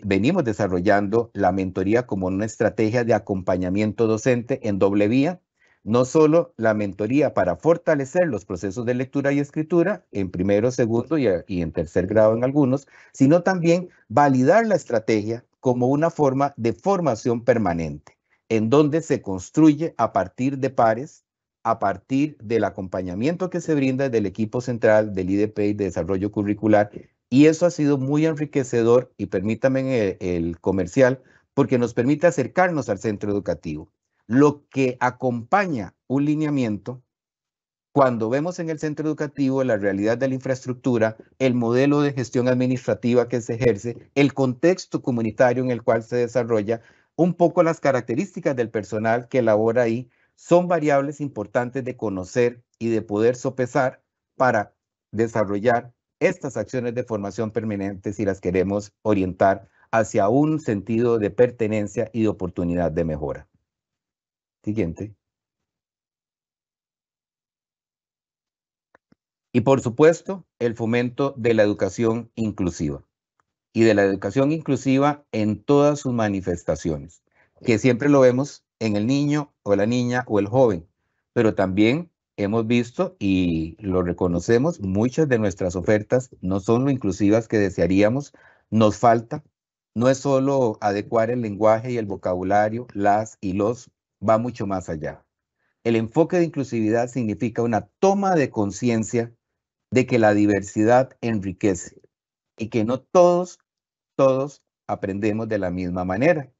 venimos desarrollando la mentoría como una estrategia de acompañamiento docente en doble vía. no solo la mentoría para fortalecer los procesos de lectura y escritura en primero, segundo y, y, en tercer grado en algunos, sino también validar la estrategia como una forma de formación permanente, en donde se construye a partir de pares, a partir del acompañamiento que se brinda del equipo central del IDP de desarrollo curricular. Y eso ha sido muy enriquecedor, y permítame el, el comercial, porque nos permite acercarnos al centro educativo. Lo que acompaña un lineamiento, cuando vemos en el centro educativo la realidad de la infraestructura, el modelo de gestión administrativa que se ejerce, el contexto comunitario en el cual se desarrolla, un poco las características del personal que labora ahí, son variables importantes de conocer y de poder sopesar para desarrollar estas acciones de formación permanente si las queremos orientar hacia un sentido de pertenencia y de oportunidad de mejora. Siguiente. Y por supuesto, el fomento de la educación inclusiva y de la educación inclusiva en todas sus manifestaciones, que siempre lo vemos en el niño o la niña o el joven, pero también hemos visto y lo reconocemos, muchas de nuestras ofertas no son lo inclusivas que desearíamos, nos falta, no es solo adecuar el lenguaje y el vocabulario, las y los, va mucho más allá. El enfoque de inclusividad significa una toma de conciencia de que la diversidad enriquece y que no todos, todos aprendemos de la misma manera.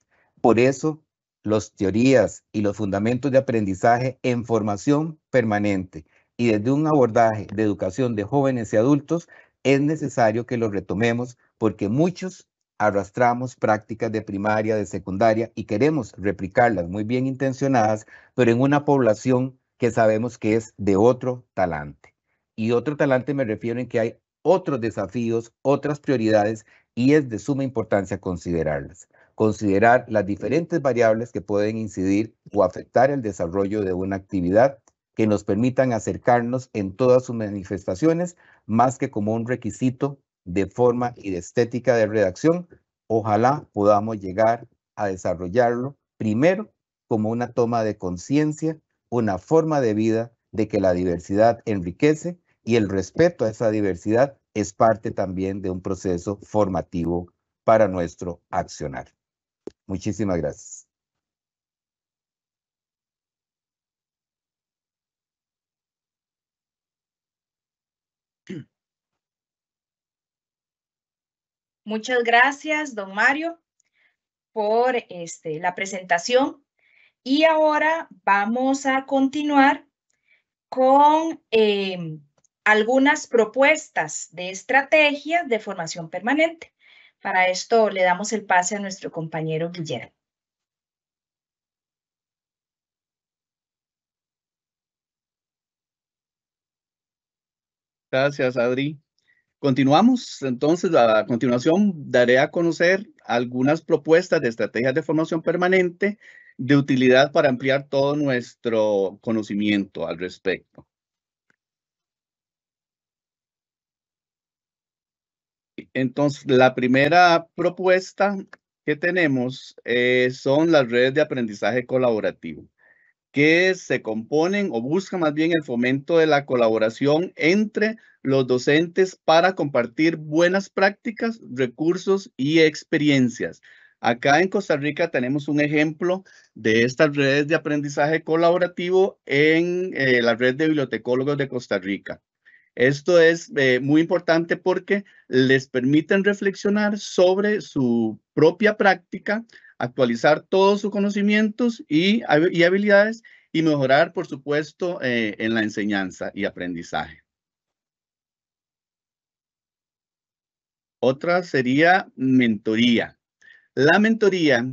Por eso, las teorías y los fundamentos de aprendizaje en formación permanente y desde un abordaje de educación de jóvenes y adultos, es necesario que los retomemos porque muchos arrastramos prácticas de primaria, de secundaria y queremos replicarlas muy bien intencionadas, pero en una población que sabemos que es de otro talante. Y otro talante me refiero en que hay otros desafíos, otras prioridades y es de suma importancia considerarlas. Considerar las diferentes variables que pueden incidir o afectar el desarrollo de una actividad que nos permitan acercarnos en todas sus manifestaciones, más que como un requisito de forma y de estética de redacción, ojalá podamos llegar a desarrollarlo primero como una toma de conciencia, una forma de vida de que la diversidad enriquece y el respeto a esa diversidad es parte también de un proceso formativo para nuestro accionar. Muchísimas gracias. Muchas gracias, don Mario, por este, la presentación. Y ahora vamos a continuar con eh, algunas propuestas de estrategias de formación permanente. Para esto le damos el pase a nuestro compañero Guillermo. Gracias, Adri. Continuamos, entonces, a continuación daré a conocer algunas propuestas de estrategias de formación permanente de utilidad para ampliar todo nuestro conocimiento al respecto. Entonces, la primera propuesta que tenemos eh, son las redes de aprendizaje colaborativo que se componen o buscan más bien el fomento de la colaboración entre los docentes para compartir buenas prácticas, recursos y experiencias. Acá en Costa Rica tenemos un ejemplo de estas redes de aprendizaje colaborativo en eh, la red de bibliotecólogos de Costa Rica. Esto es eh, muy importante porque les permiten reflexionar sobre su propia práctica, actualizar todos sus conocimientos y, y habilidades y mejorar, por supuesto, eh, en la enseñanza y aprendizaje. Otra sería mentoría. La mentoría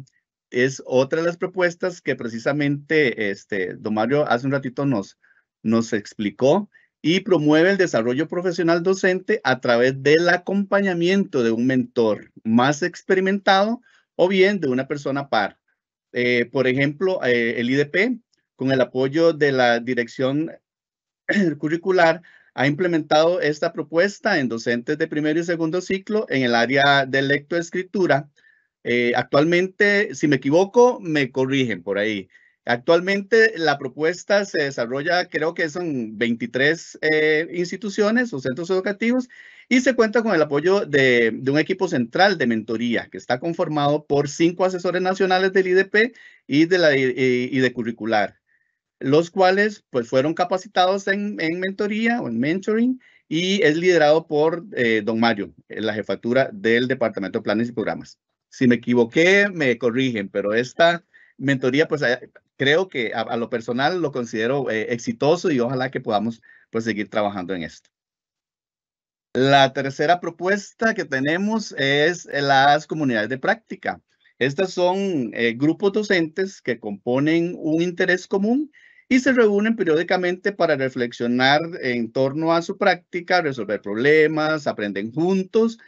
es otra de las propuestas que precisamente este, don Mario hace un ratito nos, nos explicó y promueve el desarrollo profesional docente a través del acompañamiento de un mentor más experimentado o bien de una persona par. Eh, por ejemplo, eh, el IDP, con el apoyo de la dirección curricular, ha implementado esta propuesta en docentes de primer y segundo ciclo en el área de lectoescritura. Eh, actualmente, si me equivoco, me corrigen por ahí. Actualmente la propuesta se desarrolla, creo que son 23 eh, instituciones o centros educativos y se cuenta con el apoyo de, un equipo central de mentoría que está conformado por cinco asesores nacionales del IDP y de, curricular, los cuales pues fueron capacitados en, mentoría o en mentoring y es liderado por eh, don Mario, la jefatura del Departamento de Planes y Programas. Si me equivoqué, me corrigen, pero esta mentoría, pues eh, creo que a, lo personal lo considero eh, exitoso y ojalá que podamos pues seguir trabajando en esto. La tercera propuesta que tenemos es las comunidades de práctica. Estas son eh, grupos docentes que componen un interés común y se reúnen periódicamente para reflexionar en torno a su práctica, resolver problemas, aprenden juntos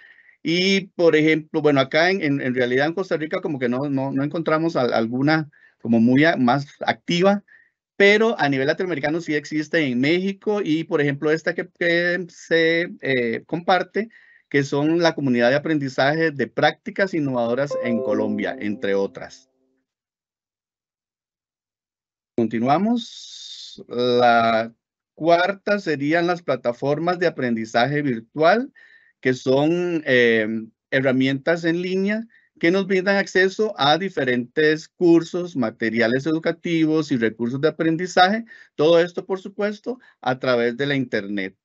y, por ejemplo, bueno, acá en, en, realidad en Costa Rica como que no, no, no encontramos alguna como muy más activa, pero a nivel latinoamericano sí existe en México y, por ejemplo, esta que, se eh, comparte, que son la comunidad de aprendizaje de prácticas innovadoras en Colombia, entre otras. Continuamos. La cuarta serían las plataformas de aprendizaje virtual que son eh, herramientas en línea que nos brindan acceso a diferentes cursos, materiales educativos y recursos de aprendizaje. Todo esto, por supuesto, a través de la Internet.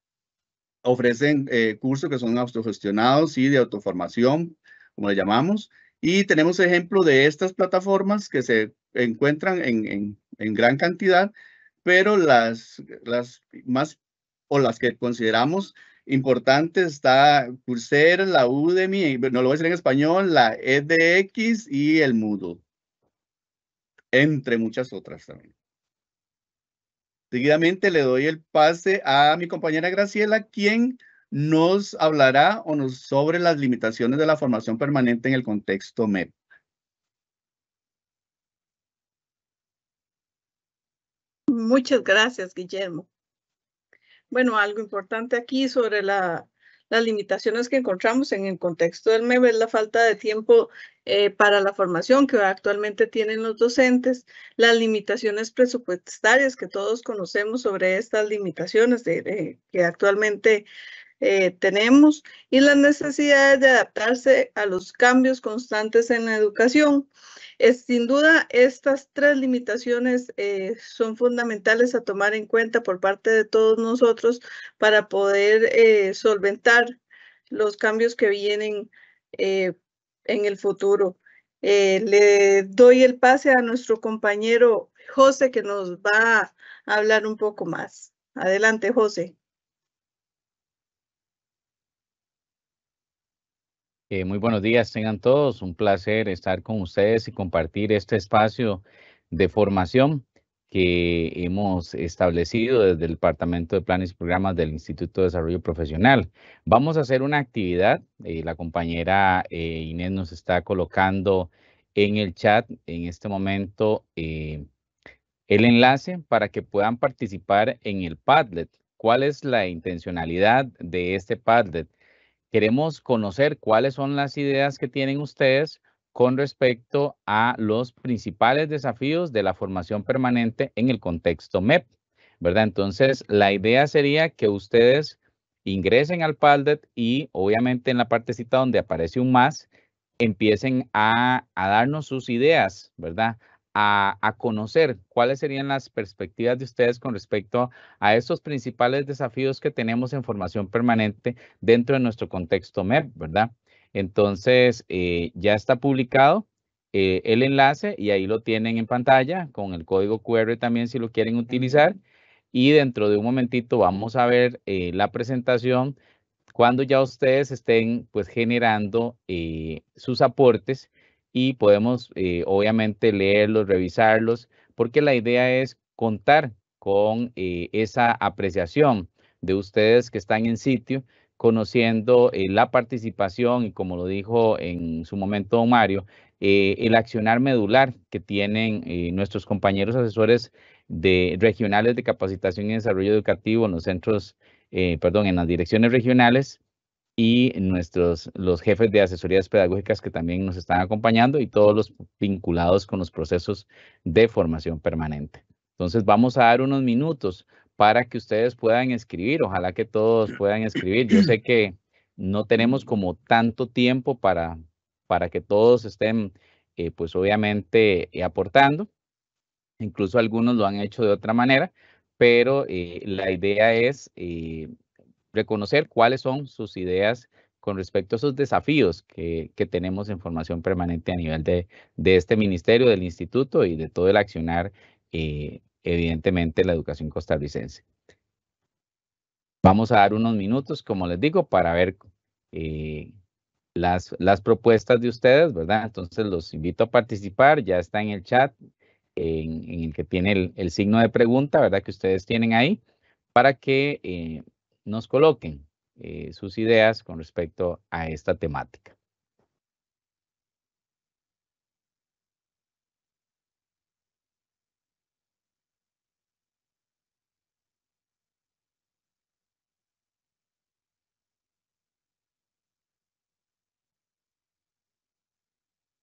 Ofrecen eh, cursos que son autogestionados y de autoformación, como le llamamos. Y tenemos ejemplo de estas plataformas que se encuentran en, gran cantidad, pero las más o las que consideramos importante está Coursera, la Udemy, no lo voy a decir en español, la EDX y el Moodle, entre muchas otras también. Seguidamente le doy el pase a mi compañera Graciela, quien nos hablará o nos sobre las limitaciones de la formación permanente en el contexto MEP. Muchas gracias, Guillermo. Bueno, algo importante aquí sobre las limitaciones que encontramos en el contexto del MEB es la falta de tiempo eh, para la formación que actualmente tienen los docentes, las limitaciones presupuestarias que todos conocemos sobre estas limitaciones de, que actualmente eh, tenemos y las necesidades de adaptarse a los cambios constantes en la educación sin duda, estas tres limitaciones eh, son fundamentales a tomar en cuenta por parte de todos nosotros para poder eh, solventar los cambios que vienen en el futuro. le doy el pase a nuestro compañero José que nos va a hablar un poco más. Adelante, José. Eh, muy buenos días, tengan todos. Un placer estar con ustedes y compartir este espacio de formación que hemos establecido desde el Departamento de Planes y Programas del Instituto de Desarrollo Profesional. Vamos a hacer una actividad. Eh, la compañera eh, Inés nos está colocando en el chat en este momento el enlace para que puedan participar en el Padlet. ¿Cuál es la intencionalidad de este Padlet? Queremos conocer cuáles son las ideas que tienen ustedes con respecto a los principales desafíos de la formación permanente en el contexto MEP, ¿verdad? Entonces, la idea sería que ustedes ingresen al PALDET y obviamente en la partecita donde aparece un más, empiecen a, a darnos sus ideas, ¿verdad? A, conocer cuáles serían las perspectivas de ustedes con respecto a estos principales desafíos que tenemos en formación permanente dentro de nuestro contexto MEP, ¿verdad? Entonces, eh, ya está publicado eh, el enlace y ahí lo tienen en pantalla con el código QR también si lo quieren utilizar. Y dentro de un momentito vamos a ver eh, la presentación cuando ya ustedes estén pues generando sus aportes y podemos eh, obviamente leerlos, revisarlos, porque la idea es contar con eh, esa apreciación de ustedes que están en sitio, conociendo eh, la participación y como lo dijo en su momento Mario, el accionar medular que tienen nuestros compañeros asesores de regionales de capacitación y desarrollo educativo en los centros, perdón, en las direcciones regionales y nuestros, los jefes de asesorías pedagógicas que también nos están acompañando y todos los vinculados con los procesos de formación permanente. Entonces vamos a dar unos minutos para que ustedes puedan escribir. Ojalá que todos puedan escribir. Yo sé que no tenemos como tanto tiempo para, para que todos estén, eh, pues obviamente, eh, aportando. Incluso algunos lo han hecho de otra manera, pero eh, la idea es reconocer cuáles son sus ideas con respecto a esos desafíos que, tenemos en formación permanente a nivel de, este ministerio, del instituto y de todo el accionar, eh, evidentemente, la educación costarricense. Vamos a dar unos minutos, como les digo, para ver eh, las, las propuestas de ustedes, ¿verdad? Entonces los invito a participar, ya está en el chat, en, el que tiene el, el, signo de pregunta, ¿verdad? Que ustedes tienen ahí, para que eh, nos coloquen eh, sus ideas con respecto a esta temática.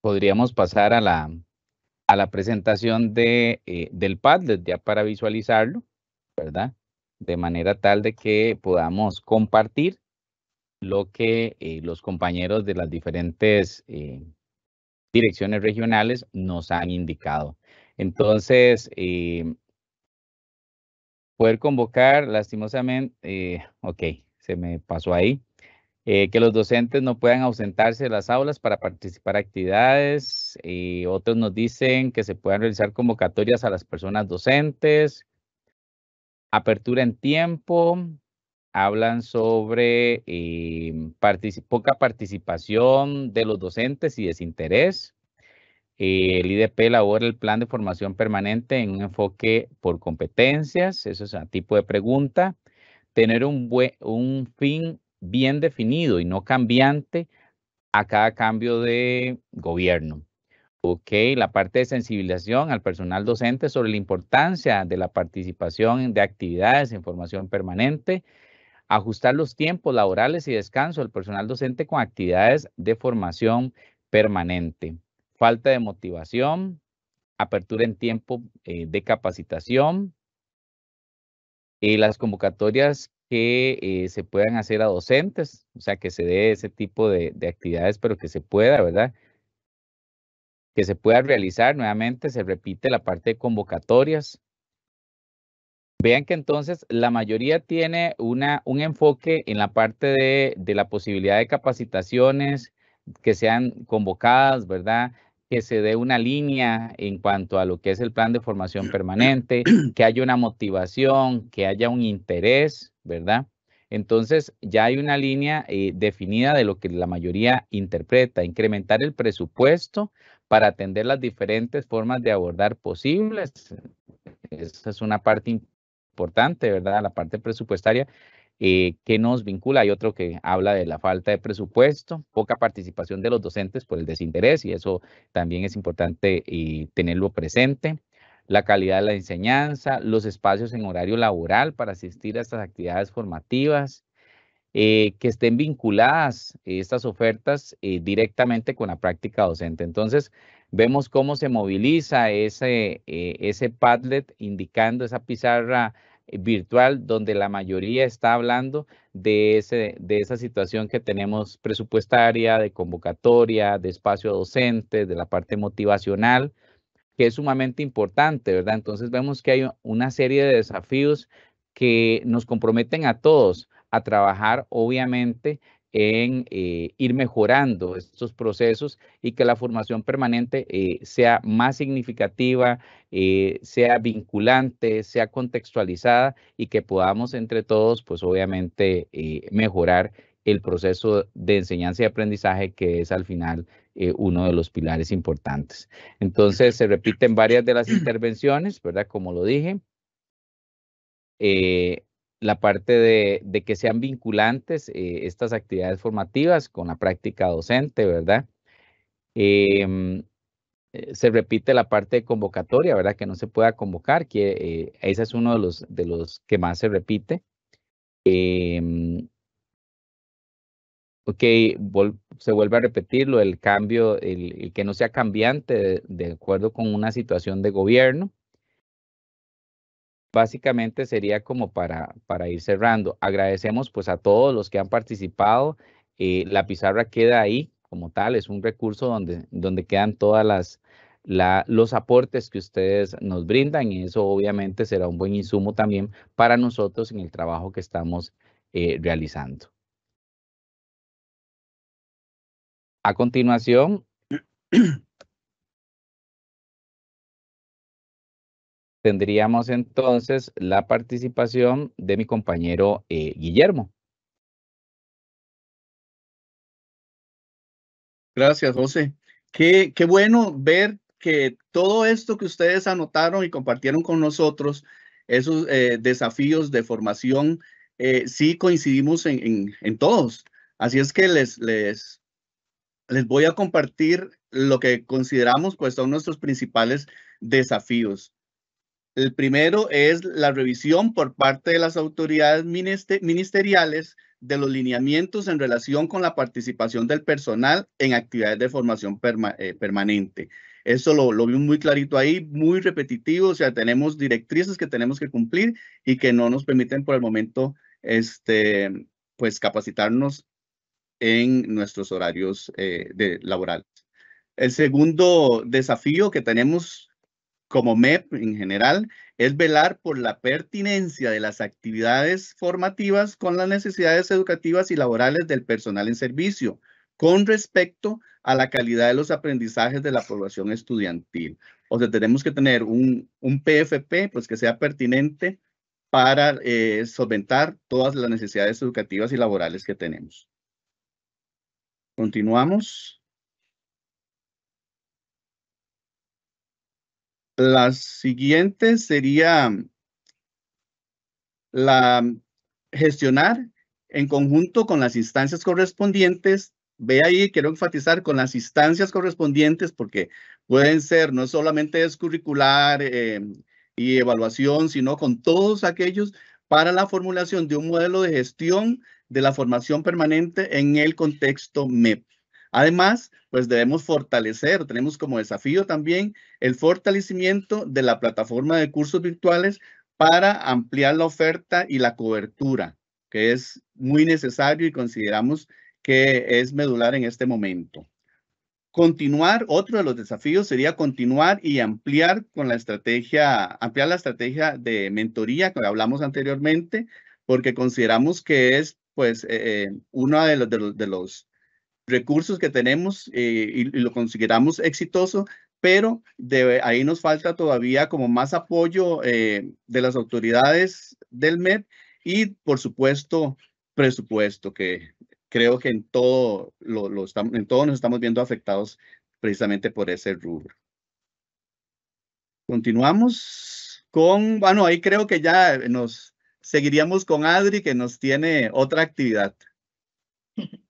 Podríamos pasar a la, a la presentación de, eh, del Padlet ya para visualizarlo, ¿verdad? De manera tal de que podamos compartir lo que eh, los compañeros de las diferentes eh, direcciones regionales nos han indicado. Entonces, eh, poder convocar, lastimosamente, ok, se me pasó ahí, que los docentes no puedan ausentarse de las aulas para participar en actividades. otros nos dicen que se puedan realizar convocatorias a las personas docentes, Apertura en tiempo, hablan sobre em, poca participación de los docentes y desinterés. el IDP elabora el plan de formación permanente en un enfoque por competencias, eso es un tipo de pregunta. Tener un fin bien definido y no cambiante a cada cambio de gobierno. Ok, la parte de sensibilización al personal docente sobre la importancia de la participación de actividades en formación permanente, ajustar los tiempos laborales y descanso del personal docente con actividades de formación permanente, falta de motivación, apertura en tiempo eh, de capacitación, y las convocatorias que eh, se puedan hacer a docentes, o sea, que se dé ese tipo de, de actividades, pero que se pueda, ¿verdad? Que se pueda realizar. Nuevamente se repite la parte de convocatorias. Vean que entonces la mayoría tiene una, un enfoque en la parte de, de la posibilidad de capacitaciones que sean convocadas, ¿verdad? que se dé una línea en cuanto a lo que es el plan de formación permanente, que haya una motivación, que haya un interés, ¿verdad? Entonces ya hay una línea eh, definida de lo que la mayoría interpreta, incrementar el presupuesto para atender las diferentes formas de abordar posibles. Esa es una parte importante, ¿verdad? La parte presupuestaria eh, que nos vincula. Hay otro que habla de la falta de presupuesto, poca participación de los docentes por el desinterés y eso también es importante eh, tenerlo presente. La calidad de la enseñanza, los espacios en horario laboral para asistir a estas actividades formativas, eh, que estén vinculadas estas ofertas eh, directamente con la práctica docente. Entonces, vemos cómo se moviliza ese, eh, ese Padlet indicando esa pizarra virtual donde la mayoría está hablando de, ese, de esa situación que tenemos presupuestaria, de convocatoria, de espacio docente, de la parte motivacional, que es sumamente importante, ¿verdad? Entonces vemos que hay una serie de desafíos que nos comprometen a todos a trabajar, obviamente, en eh, ir mejorando estos procesos y que la formación permanente eh, sea más significativa, eh, sea vinculante, sea contextualizada y que podamos entre todos, pues obviamente, mejorar el proceso de enseñanza y aprendizaje que es al final uno de los pilares importantes. Entonces, se repiten varias de las intervenciones, ¿verdad? Como lo dije la parte de, que sean vinculantes eh, estas actividades formativas con la práctica docente, ¿verdad? Em, eh, se repite la parte de convocatoria, ¿verdad? Que no se pueda convocar, que eh, ese es uno de los, de los que más se repite. Em, ok, se vuelve a repetirlo, el cambio, el, que no sea cambiante de, acuerdo con una situación de gobierno. Básicamente sería como para, para ir cerrando. Agradecemos pues a todos los que han participado. Eh, la pizarra queda ahí como tal, es un recurso donde, donde quedan todas las, los aportes que ustedes nos brindan y eso obviamente será un buen insumo también para nosotros en el trabajo que estamos eh, realizando. A continuación, tendríamos entonces la participación de mi compañero eh, Guillermo. Gracias, José. Qué, bueno ver que todo esto que ustedes anotaron y compartieron con nosotros, esos eh, desafíos de formación, eh, sí coincidimos en, en, todos. Así es que les, les, les voy a compartir lo que consideramos pues son nuestros principales desafíos. El primero es la revisión por parte de las autoridades ministeriales de los lineamientos en relación con la participación del personal en actividades de formación eh, permanente. Eso lo, lo vi muy clarito ahí, muy repetitivo, o sea, tenemos directrices que tenemos que cumplir y que no nos permiten por el momento, este, pues, capacitarnos en nuestros horarios eh, de, laborales. El segundo desafío que tenemos como MEP en general es velar por la pertinencia de las actividades formativas con las necesidades educativas y laborales del personal en servicio con respecto a la calidad de los aprendizajes de la población estudiantil. O sea, tenemos que tener un, un PFP pues, que sea pertinente para eh, solventar todas las necesidades educativas y laborales que tenemos. Continuamos. La siguiente sería la gestionar en conjunto con las instancias correspondientes. Ve ahí, quiero enfatizar con las instancias correspondientes porque pueden ser no solamente es curricular eh, y evaluación, sino con todos aquellos para la formulación de un modelo de gestión de la formación permanente en el contexto MEP. Además, pues debemos fortalecer, tenemos como desafío también el fortalecimiento de la plataforma de cursos virtuales para ampliar la oferta y la cobertura, que es muy necesario y consideramos que es medular en este momento. Continuar, otro de los desafíos sería continuar y ampliar con la estrategia, ampliar la estrategia de mentoría que hablamos anteriormente, porque consideramos que es pues eh, eh, uno de los, de los, recursos que tenemos eh, y, lo consideramos exitoso, pero de ahí nos falta todavía como más apoyo de las autoridades del MED y por supuesto presupuesto, que creo que en todo, lo, lo estamos, en todo nos estamos viendo afectados precisamente por ese rubro. Continuamos con, bueno, ahí creo que ya nos seguiríamos con Adri, que nos tiene otra actividad.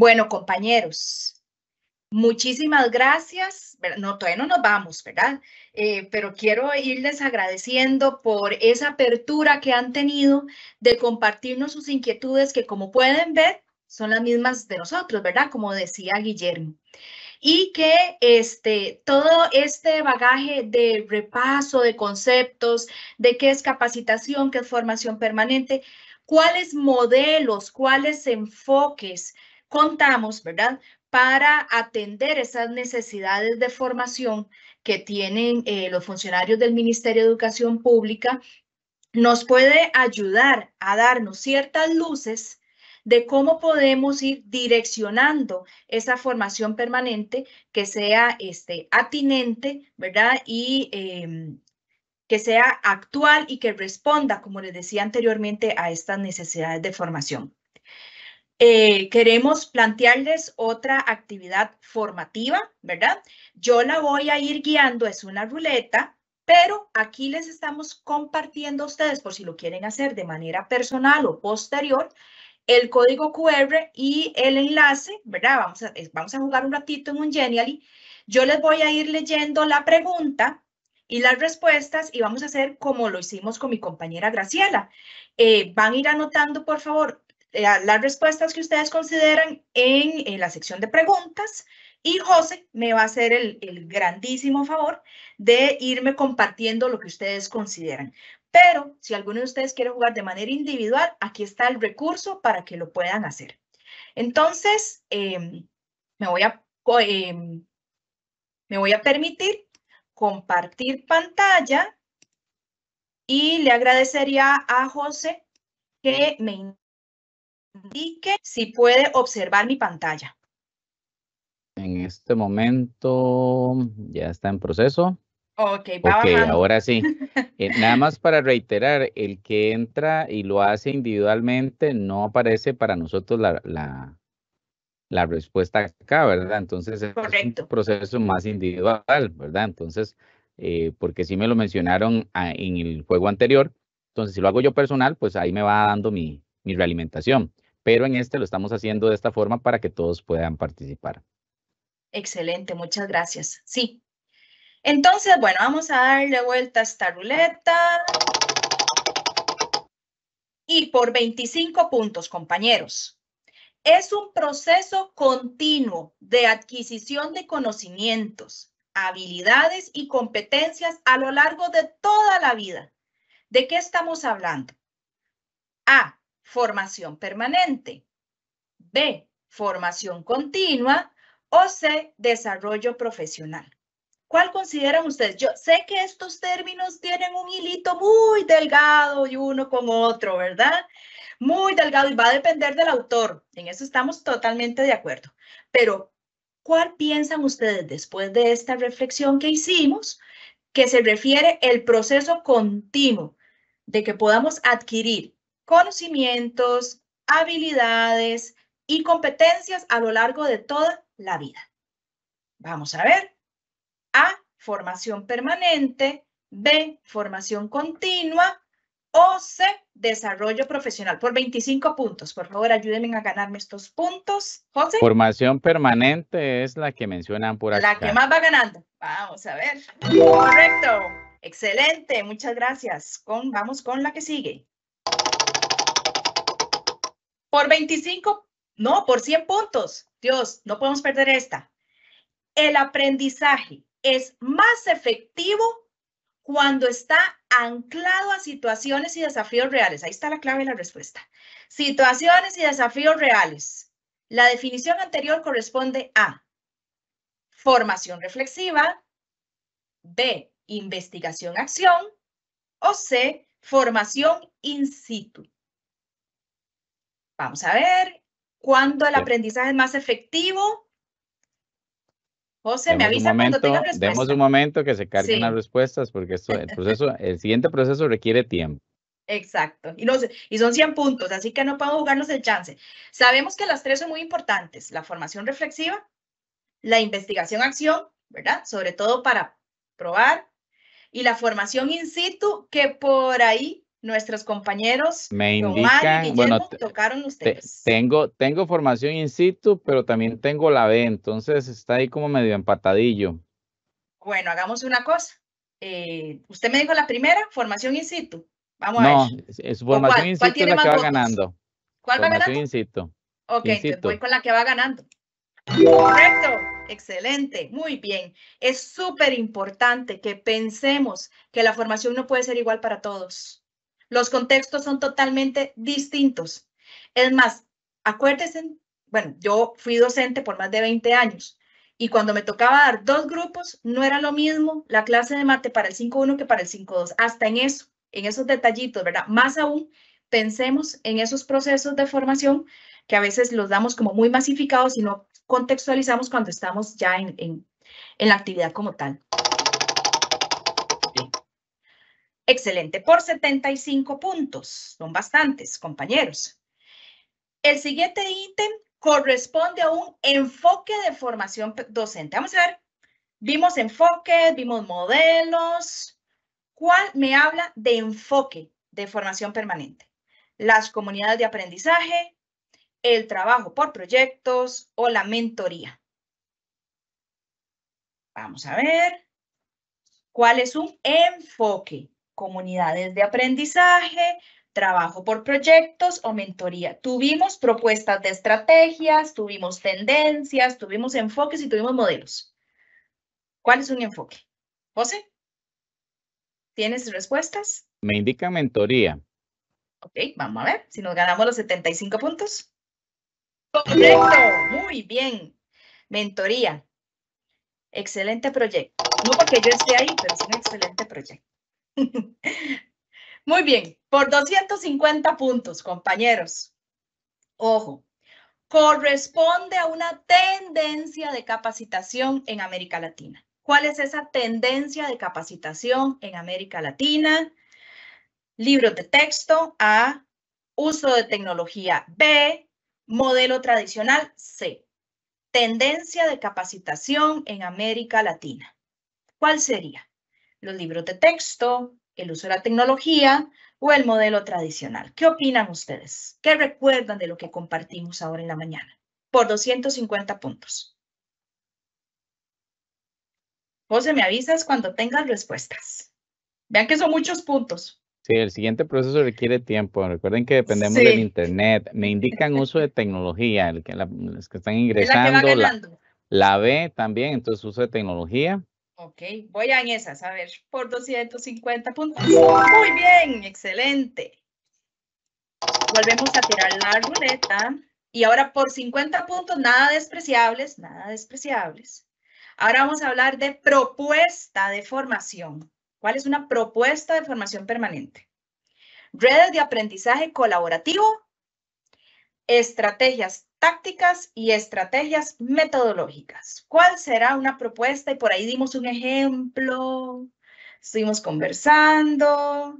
Bueno, compañeros, muchísimas gracias. No, todavía no nos vamos, ¿verdad? Eh, pero quiero irles agradeciendo por esa apertura que han tenido de compartirnos sus inquietudes que como pueden ver son las mismas de nosotros, ¿verdad? Como decía Guillermo y que este, todo este bagaje de repaso de conceptos, de qué es capacitación, qué es formación permanente, cuáles modelos, cuáles enfoques contamos, ¿verdad? Para atender esas necesidades de formación que tienen eh, los funcionarios del Ministerio de Educación Pública, nos puede ayudar a darnos ciertas luces de cómo podemos ir direccionando esa formación permanente que sea este, atinente, ¿verdad? Y em, que sea actual y que responda, como les decía anteriormente, a estas necesidades de formación. Eh, queremos plantearles otra actividad formativa, ¿verdad? Yo la voy a ir guiando, es una ruleta, pero aquí les estamos compartiendo a ustedes, por si lo quieren hacer de manera personal o posterior, el código QR y el enlace, ¿verdad? Vamos a, jugar un ratito en un Genially. Yo les voy a ir leyendo la pregunta y las respuestas y vamos a hacer como lo hicimos con mi compañera Graciela. Eh, van a ir anotando, por favor, las respuestas que ustedes consideran en, la sección de preguntas y José me va a hacer el, el, grandísimo favor de irme compartiendo lo que ustedes consideran. Pero si alguno de ustedes quiere jugar de manera individual, aquí está el recurso para que lo puedan hacer. Entonces, em, me, voy a, em, me voy a permitir compartir pantalla y le agradecería a José que me indique si puede observar mi pantalla. En este momento ya está en proceso. Ok, va Ok, ahora sí. Eh, nada más para reiterar, el que entra y lo hace individualmente no aparece para nosotros la, la, la respuesta acá, ¿verdad? Entonces es un proceso más individual, ¿verdad? Entonces, eh, porque sí me lo mencionaron ah, en el juego anterior, entonces si lo hago yo personal, pues ahí me va dando mi, mi realimentación. Pero en este lo estamos haciendo de esta forma para que todos puedan participar. Excelente, muchas gracias. Sí, entonces, bueno, vamos a darle vuelta a esta ruleta. Y por 25 puntos, compañeros. Es un proceso continuo de adquisición de conocimientos, habilidades y competencias a lo largo de toda la vida. ¿De qué estamos hablando? A. Formación permanente. B. Formación continua. O C. Desarrollo profesional. ¿Cuál consideran ustedes? Yo sé que estos términos tienen un hilito muy delgado y uno con otro, ¿verdad? Muy delgado y va a depender del autor. En eso estamos totalmente de acuerdo. Pero, ¿cuál piensan ustedes después de esta reflexión que hicimos que se refiere el proceso continuo de que podamos adquirir conocimientos, habilidades y competencias a lo largo de toda la vida? Vamos a ver. A, formación permanente, B, formación continua o C, desarrollo profesional. Por 25 puntos, por favor, ayúdenme a ganarme estos puntos. José. Formación permanente es la que mencionan por acá. La que más va ganando. Vamos a ver. Correcto. Excelente. Muchas gracias. Con, vamos con la que sigue. Por 25, no, por 100 puntos. Dios, no podemos perder esta. El aprendizaje es más efectivo cuando está anclado a situaciones y desafíos reales. Ahí está la clave de la respuesta. Situaciones y desafíos reales. La definición anterior corresponde a formación reflexiva, B, investigación-acción o C, formación in situ. Vamos a ver cuándo el aprendizaje es más efectivo José, me avisa cuando tenga respuesta. Demos un momento que se carguen las respuestas porque esto, el, proceso, el siguiente proceso requiere tiempo. Exacto. Y, y son 100 puntos, así que no podemos jugarnos el chance. Sabemos que las tres son muy importantes. La formación reflexiva, la investigación-acción, ¿verdad? Sobre todo para probar. Y la formación in situ, que por ahí nuestros compañeros me indican, bueno, tocaron ustedes. tengo, tengo formación in situ, pero también tengo la B, entonces está ahí como medio empatadillo. Bueno, hagamos una cosa. Eh, usted me dijo la primera, formación in situ. Vamos no, a ver. es formación in situ la que va ganando. ¿Cuál va ganando? in situ. Ok, voy con la que va ganando. Correcto, excelente, muy bien. Es súper importante que pensemos que la formación no puede ser igual para todos los contextos son totalmente distintos. Es más, acuérdense, bueno, yo fui docente por más de 20 años y cuando me tocaba dar dos grupos, no era lo mismo la clase de mate para el 5.1 que para el 5.2. Hasta en eso, en esos detallitos, ¿verdad? Más aún, pensemos en esos procesos de formación que a veces los damos como muy masificados y no contextualizamos cuando estamos ya en, en, en la actividad como tal. Excelente, por 75 puntos. Son bastantes, compañeros. El siguiente ítem corresponde a un enfoque de formación docente. Vamos a ver, vimos enfoques, vimos modelos. ¿Cuál me habla de enfoque de formación permanente? Las comunidades de aprendizaje, el trabajo por proyectos o la mentoría. Vamos a ver. ¿Cuál es un enfoque? Comunidades de aprendizaje, trabajo por proyectos o mentoría. Tuvimos propuestas de estrategias, tuvimos tendencias, tuvimos enfoques y tuvimos modelos. ¿Cuál es un enfoque? José, ¿tienes respuestas? Me indica mentoría. Ok, vamos a ver si nos ganamos los 75 puntos. Correcto, muy bien. Mentoría. Excelente proyecto. No porque yo esté ahí, pero es un excelente proyecto. Muy bien, por 250 puntos, compañeros. Ojo, corresponde a una tendencia de capacitación en América Latina. ¿Cuál es esa tendencia de capacitación en América Latina? Libros de texto A, uso de tecnología B, modelo tradicional C. Tendencia de capacitación en América Latina. ¿Cuál sería? Los libros de texto, el uso de la tecnología o el modelo tradicional. ¿Qué opinan ustedes? ¿Qué recuerdan de lo que compartimos ahora en la mañana? Por 250 puntos. José, me avisas cuando tengas respuestas. Vean que son muchos puntos. Sí, el siguiente proceso requiere tiempo. Recuerden que dependemos del internet. Me indican uso de tecnología, el que los que están ingresando. La, la B también, entonces uso de tecnología. Ok, voy a en esas, a ver, por 250 puntos. Muy bien, excelente. Volvemos a tirar la ruleta. Y ahora por 50 puntos, nada despreciables, nada despreciables. Ahora vamos a hablar de propuesta de formación. ¿Cuál es una propuesta de formación permanente? Redes de aprendizaje colaborativo, estrategias tácticas y estrategias metodológicas. ¿Cuál será una propuesta? Y por ahí dimos un ejemplo, estuvimos conversando.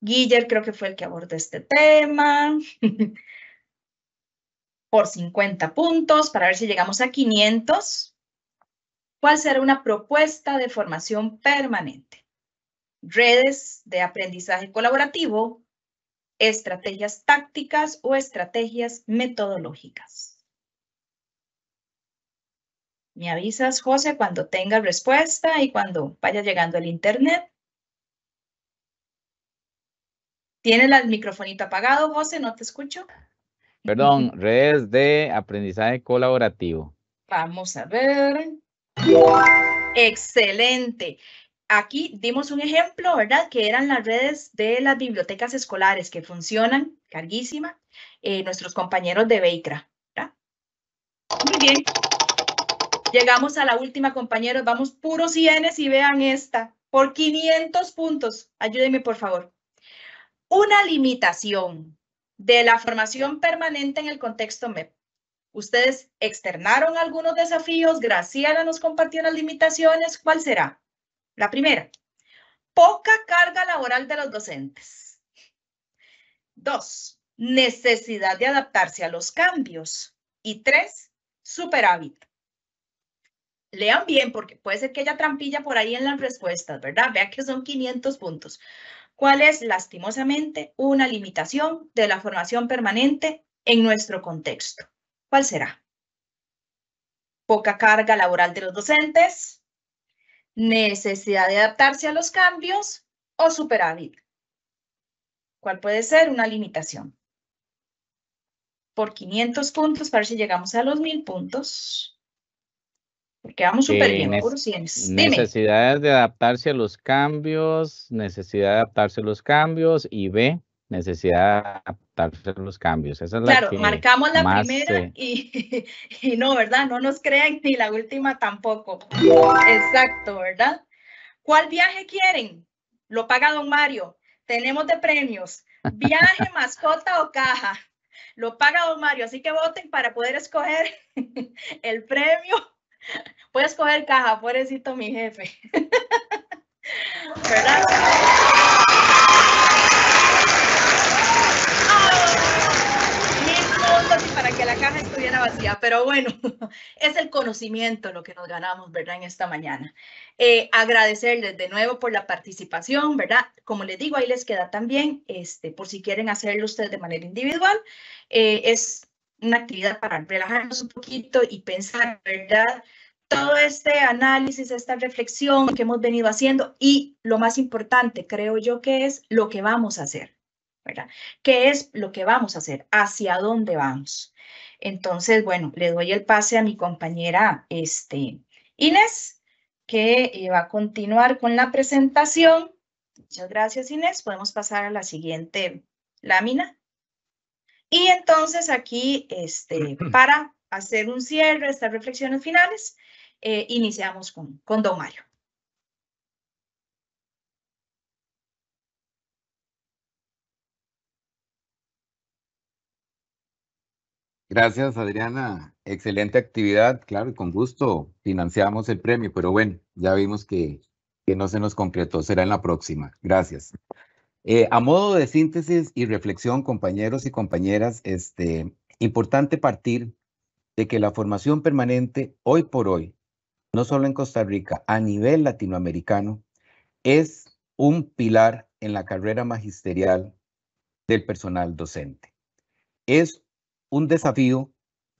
Guiller creo que fue el que abordó este tema. por 50 puntos, para ver si llegamos a 500. ¿Cuál será una propuesta de formación permanente? Redes de aprendizaje colaborativo, estrategias tácticas o estrategias metodológicas. Me avisas, José, cuando tenga respuesta y cuando vaya llegando el internet. ¿Tiene el microfonito apagado, José? ¿No te escucho? Perdón, redes de aprendizaje colaborativo. Vamos a ver. Excelente aquí dimos un ejemplo, ¿verdad? Que eran las redes de las bibliotecas escolares que funcionan, carguísima, eh, nuestros compañeros de Beicra, ¿verdad? Muy bien. Llegamos a la última, compañeros. Vamos puros cienes y vean esta. Por 500 puntos. Ayúdenme, por favor. Una limitación de la formación permanente en el contexto MEP. Ustedes externaron algunos desafíos. Graciela nos compartió las limitaciones. ¿Cuál será? La primera, poca carga laboral de los docentes. Dos, necesidad de adaptarse a los cambios. Y tres, superávit. Lean bien porque puede ser que haya trampilla por ahí en las respuestas, ¿verdad? Vean que son 500 puntos. ¿Cuál es, lastimosamente, una limitación de la formación permanente en nuestro contexto? ¿Cuál será? Poca carga laboral de los docentes, necesidad de adaptarse a los cambios o superávit. ¿Cuál puede ser una limitación? Por 500 puntos, para ver si llegamos a los 1000 puntos. Porque vamos súper bien, por Necesidades de adaptarse a los cambios, necesidad de adaptarse a los cambios y B, necesidad de adaptarse a los cambios. Esa es claro, la que marcamos la primera y, y, no, ¿verdad? No nos crean ni la última tampoco. Exacto, ¿verdad? ¿Cuál viaje quieren? Lo paga don Mario. Tenemos de premios. Viaje, mascota o caja. Lo paga don Mario, así que voten para poder escoger el premio. Voy a escoger caja, pobrecito mi jefe. ¿Verdad? Que la caja estuviera vacía, pero bueno, es el conocimiento lo que nos ganamos, ¿verdad? En esta mañana. Eh, agradecerles de nuevo por la participación, ¿verdad? Como les digo, ahí les queda también, este, por si quieren hacerlo ustedes de manera individual, eh, es una actividad para relajarnos un poquito y pensar, ¿verdad? todo este análisis, esta reflexión que hemos venido haciendo y lo más importante, creo yo, que es lo que vamos a hacer, ¿verdad? ¿Qué es lo que vamos a hacer? ¿Hacia dónde vamos? Entonces, bueno, le doy el pase a mi compañera este, Inés, que eh, va a continuar con la presentación. Muchas gracias, Inés. Podemos pasar a la siguiente lámina. Y entonces aquí, este, para hacer un cierre de estas reflexiones finales, eh, iniciamos con, con Don Mario. Gracias, Adriana. Excelente actividad. Claro, con gusto financiamos el premio, pero bueno, ya vimos que, que no se nos concretó. Será en la próxima. Gracias. Eh, a modo de síntesis y reflexión, compañeros y compañeras, este, importante partir de que la formación permanente hoy por hoy, no solo en Costa Rica, a nivel latinoamericano, es un pilar en la carrera magisterial del personal docente. Es un desafío,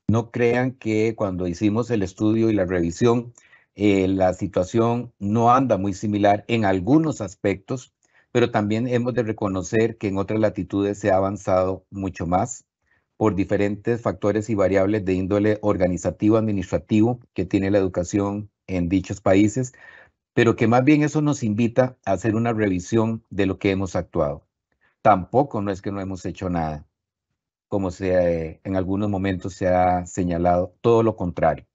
no crean que cuando hicimos el estudio y la revisión, eh, la situación no anda muy similar en algunos aspectos, pero también hemos de reconocer que en otras latitudes se ha avanzado mucho más por diferentes factores y variables de índole organizativo, administrativo que tiene la educación en dichos países, pero que más bien eso nos invita a hacer una revisión de lo que hemos actuado. Tampoco no es que no hemos hecho nada, como se, en algunos momentos se ha señalado, todo lo contrario.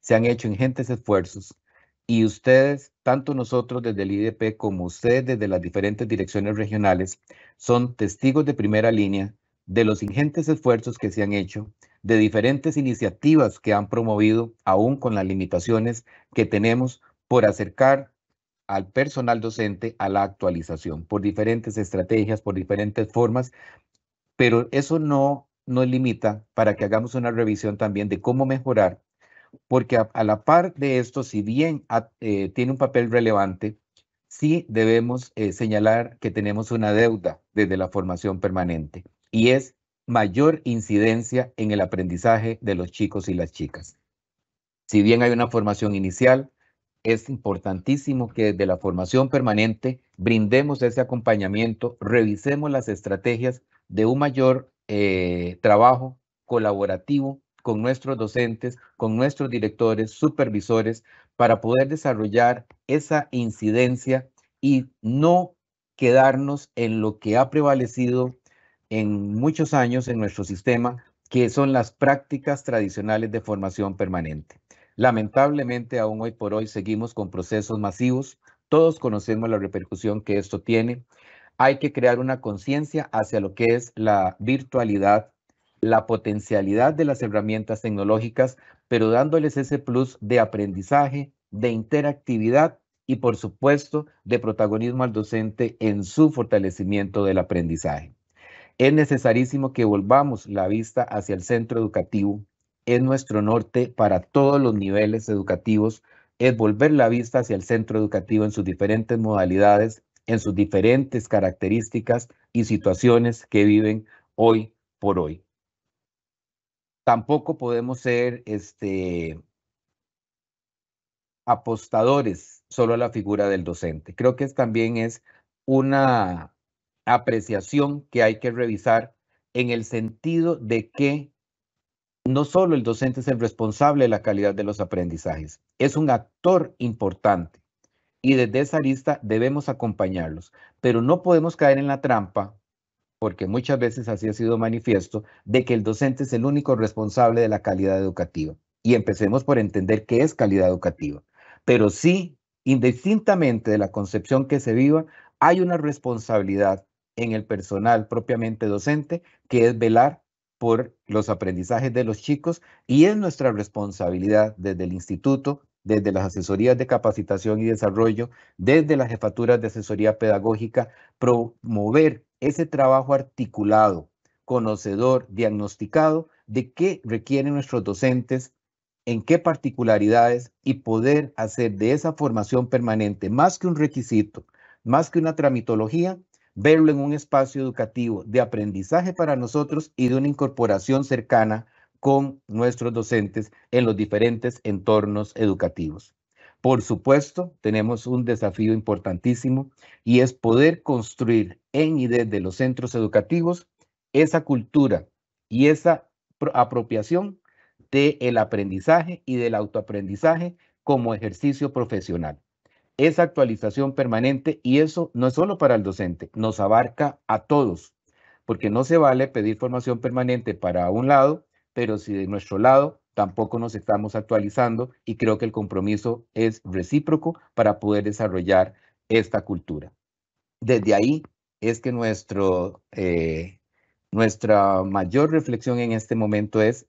Se han hecho ingentes esfuerzos y ustedes, tanto nosotros desde el IDP como ustedes desde las diferentes direcciones regionales, son testigos de primera línea de los ingentes esfuerzos que se han hecho, de diferentes iniciativas que han promovido, aún con las limitaciones que tenemos, por acercar al personal docente a la actualización, por diferentes estrategias, por diferentes formas, pero eso no nos limita para que hagamos una revisión también de cómo mejorar porque a, la par de esto, si bien eh, tiene un papel relevante, sí debemos eh, señalar que tenemos una deuda desde la formación permanente y es mayor incidencia en el aprendizaje de los chicos y las chicas. Si bien hay una formación inicial, es importantísimo que desde la formación permanente brindemos ese acompañamiento, revisemos las estrategias de un mayor eh, trabajo colaborativo con nuestros docentes, con nuestros directores, supervisores, para poder desarrollar esa incidencia y no quedarnos en lo que ha prevalecido en muchos años en nuestro sistema, que son las prácticas tradicionales de formación permanente. Lamentablemente, aún hoy por hoy seguimos con procesos masivos. Todos conocemos la repercusión que esto tiene. Hay que crear una conciencia hacia lo que es la virtualidad, la potencialidad de las herramientas tecnológicas, pero dándoles ese plus de aprendizaje, de interactividad y por supuesto de protagonismo al docente en su fortalecimiento del aprendizaje. Es necesarísimo que volvamos la vista hacia el centro educativo. Es nuestro norte para todos los niveles educativos. Es volver la vista hacia el centro educativo en sus diferentes modalidades, en sus diferentes características y situaciones que viven hoy por hoy tampoco podemos ser este, apostadores solo a la figura del docente. Creo que también es una apreciación que hay que revisar en el sentido de que no solo el docente es el responsable de la calidad de los aprendizajes, es un actor importante y desde esa lista debemos acompañarlos, pero no podemos caer en la trampa porque muchas veces así ha sido manifiesto, de que el docente es el único responsable de la calidad educativa. Y empecemos por entender qué es calidad educativa. Pero sí, indistintamente de la concepción que se viva, hay una responsabilidad en el personal propiamente docente, que es velar por los aprendizajes de los chicos y es nuestra responsabilidad desde el instituto, desde las asesorías de capacitación y desarrollo, desde las jefaturas de asesoría pedagógica, promover ese trabajo articulado, conocedor, diagnosticado de qué requieren nuestros docentes, en qué particularidades y poder hacer de esa formación permanente más que un requisito, más que una tramitología, verlo en un espacio educativo de aprendizaje para nosotros y de una incorporación cercana con nuestros docentes en los diferentes entornos educativos. Por supuesto, tenemos un desafío importantísimo y es poder construir en y desde los centros educativos esa cultura y esa apropiación del aprendizaje y del autoaprendizaje como ejercicio profesional. Esa actualización permanente y eso no es solo para el docente, nos abarca a todos, porque no se vale pedir formación permanente para un lado, pero si de nuestro lado tampoco nos estamos actualizando y creo que el compromiso es recíproco para poder desarrollar esta cultura. Desde ahí es que nuestro, eh, nuestra mayor reflexión en este momento es,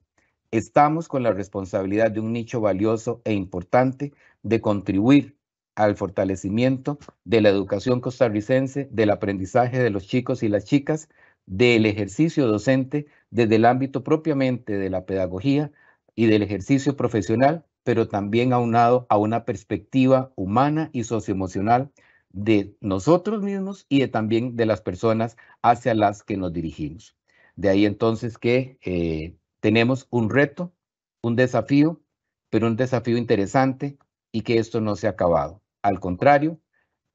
estamos con la responsabilidad de un nicho valioso e importante de contribuir al fortalecimiento de la educación costarricense, del aprendizaje de los chicos y las chicas, del ejercicio docente desde el ámbito propiamente de la pedagogía y del ejercicio profesional, pero también aunado a una perspectiva humana y socioemocional de nosotros mismos y de, también de las personas hacia las que nos dirigimos. De ahí entonces que eh, tenemos un reto, un desafío, pero un desafío interesante y que esto no se ha acabado. Al contrario,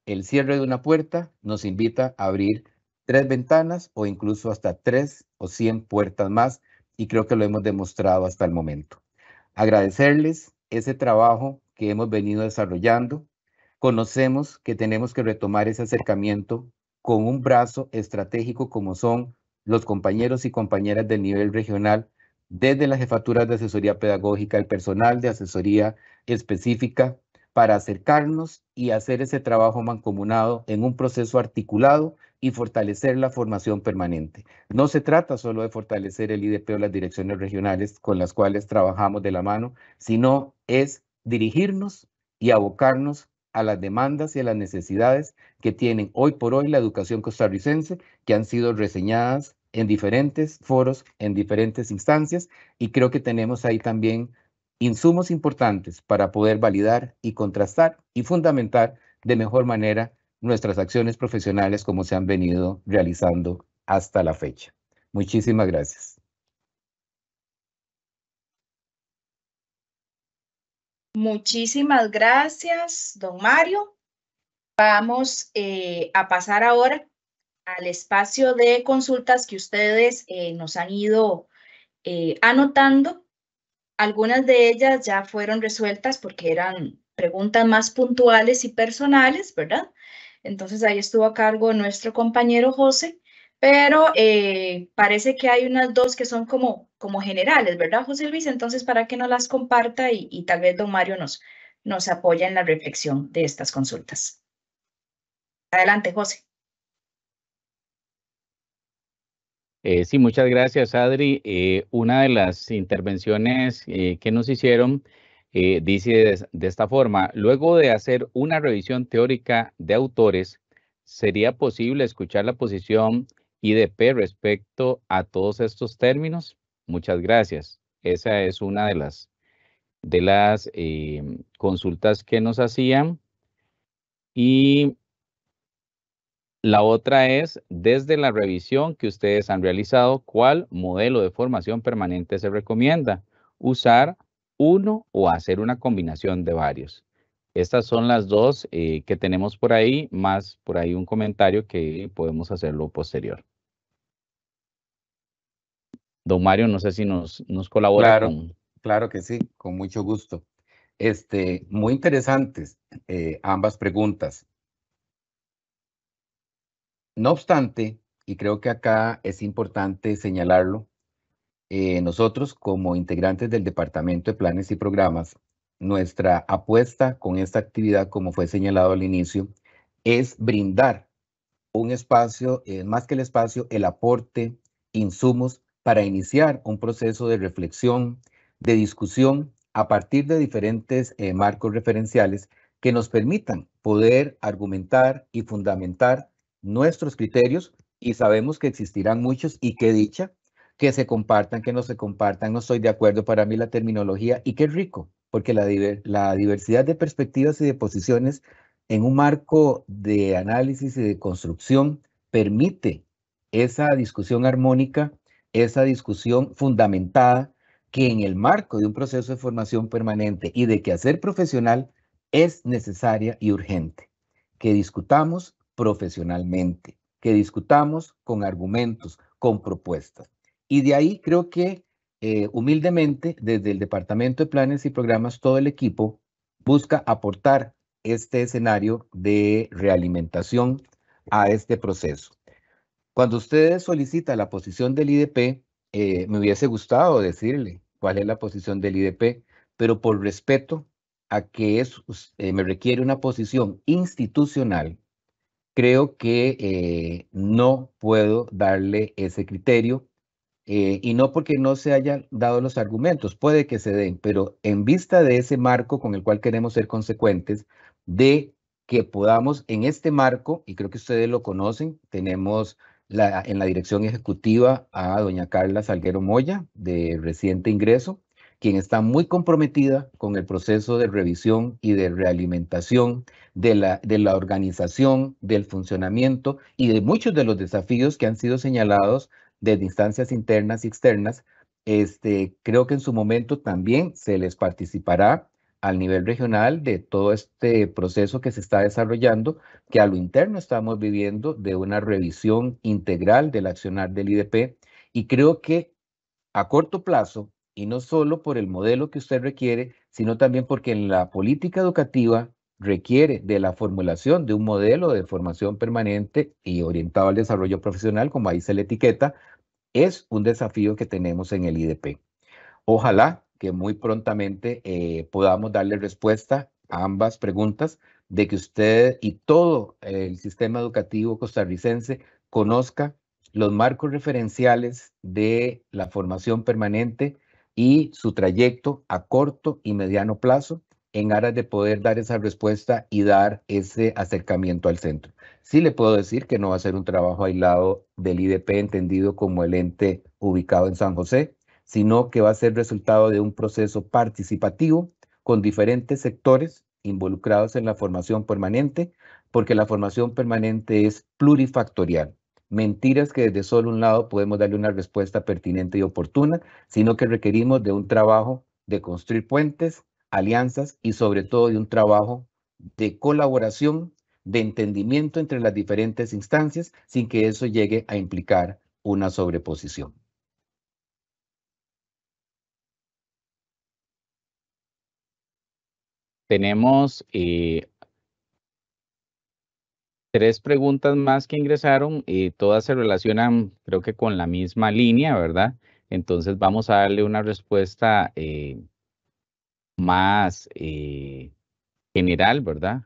el cierre de una puerta nos invita a abrir tres ventanas o incluso hasta tres o cien puertas más y creo que lo hemos demostrado hasta el momento. Agradecerles ese trabajo que hemos venido desarrollando. Conocemos que tenemos que retomar ese acercamiento con un brazo estratégico como son los compañeros y compañeras del nivel regional, desde las jefaturas de asesoría pedagógica, el personal de asesoría específica, para acercarnos y hacer ese trabajo mancomunado en un proceso articulado y fortalecer la formación permanente. No se trata solo de fortalecer el IDP o las direcciones regionales con las cuales trabajamos de la mano, sino es dirigirnos y abocarnos a las demandas y a las necesidades que tienen hoy por hoy la educación costarricense, que han sido reseñadas en diferentes foros, en diferentes instancias, y creo que tenemos ahí también insumos importantes para poder validar y contrastar y fundamentar de mejor manera nuestras acciones profesionales como se han venido realizando hasta la fecha. Muchísimas gracias. Muchísimas gracias, don Mario. Vamos eh, a pasar ahora al espacio de consultas que ustedes eh, nos han ido eh, anotando. Algunas de ellas ya fueron resueltas porque eran preguntas más puntuales y personales, ¿verdad? Entonces ahí estuvo a cargo nuestro compañero José, pero eh, parece que hay unas dos que son como, como generales, ¿verdad, José Luis? Entonces, para que nos las comparta y, tal vez don Mario nos, nos apoya en la reflexión de estas consultas. Adelante, José. Eh, sí, muchas gracias, Adri. Eh, una de las intervenciones que nos hicieron eh, dice de, esta forma, luego de hacer una revisión teórica de autores, ¿sería posible escuchar la posición IDP respecto a todos estos términos? Muchas gracias. Esa es una de las, de las em, consultas que nos hacían. Y la otra es, desde la revisión que ustedes han realizado, ¿cuál modelo de formación permanente se recomienda? Usar uno o hacer una combinación de varios. Estas son las dos eh, que tenemos por ahí, más por ahí un comentario que podemos hacerlo posterior. Don Mario, no sé si nos, nos colabora. Claro, claro que sí, con mucho gusto. Este, muy interesantes eh, ambas preguntas. No obstante, y creo que acá es importante señalarlo, eh, nosotros como integrantes del Departamento de Planes y Programas, nuestra apuesta con esta actividad, como fue señalado al inicio, es brindar un espacio, eh, más que el espacio, el aporte, insumos para iniciar un proceso de reflexión, de discusión a partir de diferentes eh, marcos referenciales que nos permitan poder argumentar y fundamentar nuestros criterios y sabemos que existirán muchos y qué dicha que se compartan, que no se compartan, no estoy de acuerdo para mí la terminología y qué rico, porque la, la diversidad de perspectivas y de posiciones en un marco de análisis y de construcción permite esa discusión armónica, esa discusión fundamentada que en el marco de un proceso de formación permanente y de que hacer profesional es necesaria y urgente. Que discutamos profesionalmente, que discutamos con argumentos, con propuestas. Y de ahí creo que eh, humildemente, desde el Departamento de Planes y Programas, todo el equipo busca aportar este escenario de realimentación a este proceso. Cuando usted solicita la posición del IDP, eh, me hubiese gustado decirle cuál es la posición del IDP, pero por respeto a que es, eh, me requiere una posición institucional, creo que no puedo darle ese criterio eh, y no porque no se hayan dado los argumentos, puede que se den, pero en vista de ese marco con el cual queremos ser consecuentes, de que podamos en este marco, y creo que ustedes lo conocen, tenemos la, en la dirección ejecutiva a doña Carla Salguero Moya, de reciente ingreso, quien está muy comprometida con el proceso de revisión y de realimentación de la, de la organización, del funcionamiento y de muchos de los desafíos que han sido señalados desde instancias internas y externas. Este, creo que en su momento también se les participará al nivel regional de todo este proceso que se está desarrollando, que a lo interno estamos viviendo de una revisión integral del accionar del IDP. Y creo que a corto plazo y no solo por el modelo que usted requiere, sino también porque en la política educativa requiere de la formulación de un modelo de formación permanente y orientado al desarrollo profesional, como ahí se le etiqueta, es un desafío que tenemos en el IDP. Ojalá que muy prontamente eh, podamos darle respuesta a ambas preguntas, de que usted y todo el sistema educativo costarricense conozca los marcos referenciales de la formación permanente y su trayecto a corto y mediano plazo en aras de poder dar esa respuesta y dar ese acercamiento al centro. Sí le puedo decir que no va a ser un trabajo aislado del IDP entendido como el ente ubicado en San José, sino que va a ser resultado de un proceso participativo con diferentes sectores involucrados en la formación permanente, porque la formación permanente es plurifactorial mentiras que desde solo un lado podemos darle una respuesta pertinente y oportuna, sino que requerimos de un trabajo de construir puentes, alianzas y sobre todo de un trabajo de colaboración, de entendimiento entre las diferentes instancias, sin que eso llegue a implicar una sobreposición. Tenemos eh, tres preguntas más que ingresaron y todas se relacionan, creo que con la misma línea, ¿verdad? Entonces vamos a darle una respuesta eh, más eh, general, ¿verdad?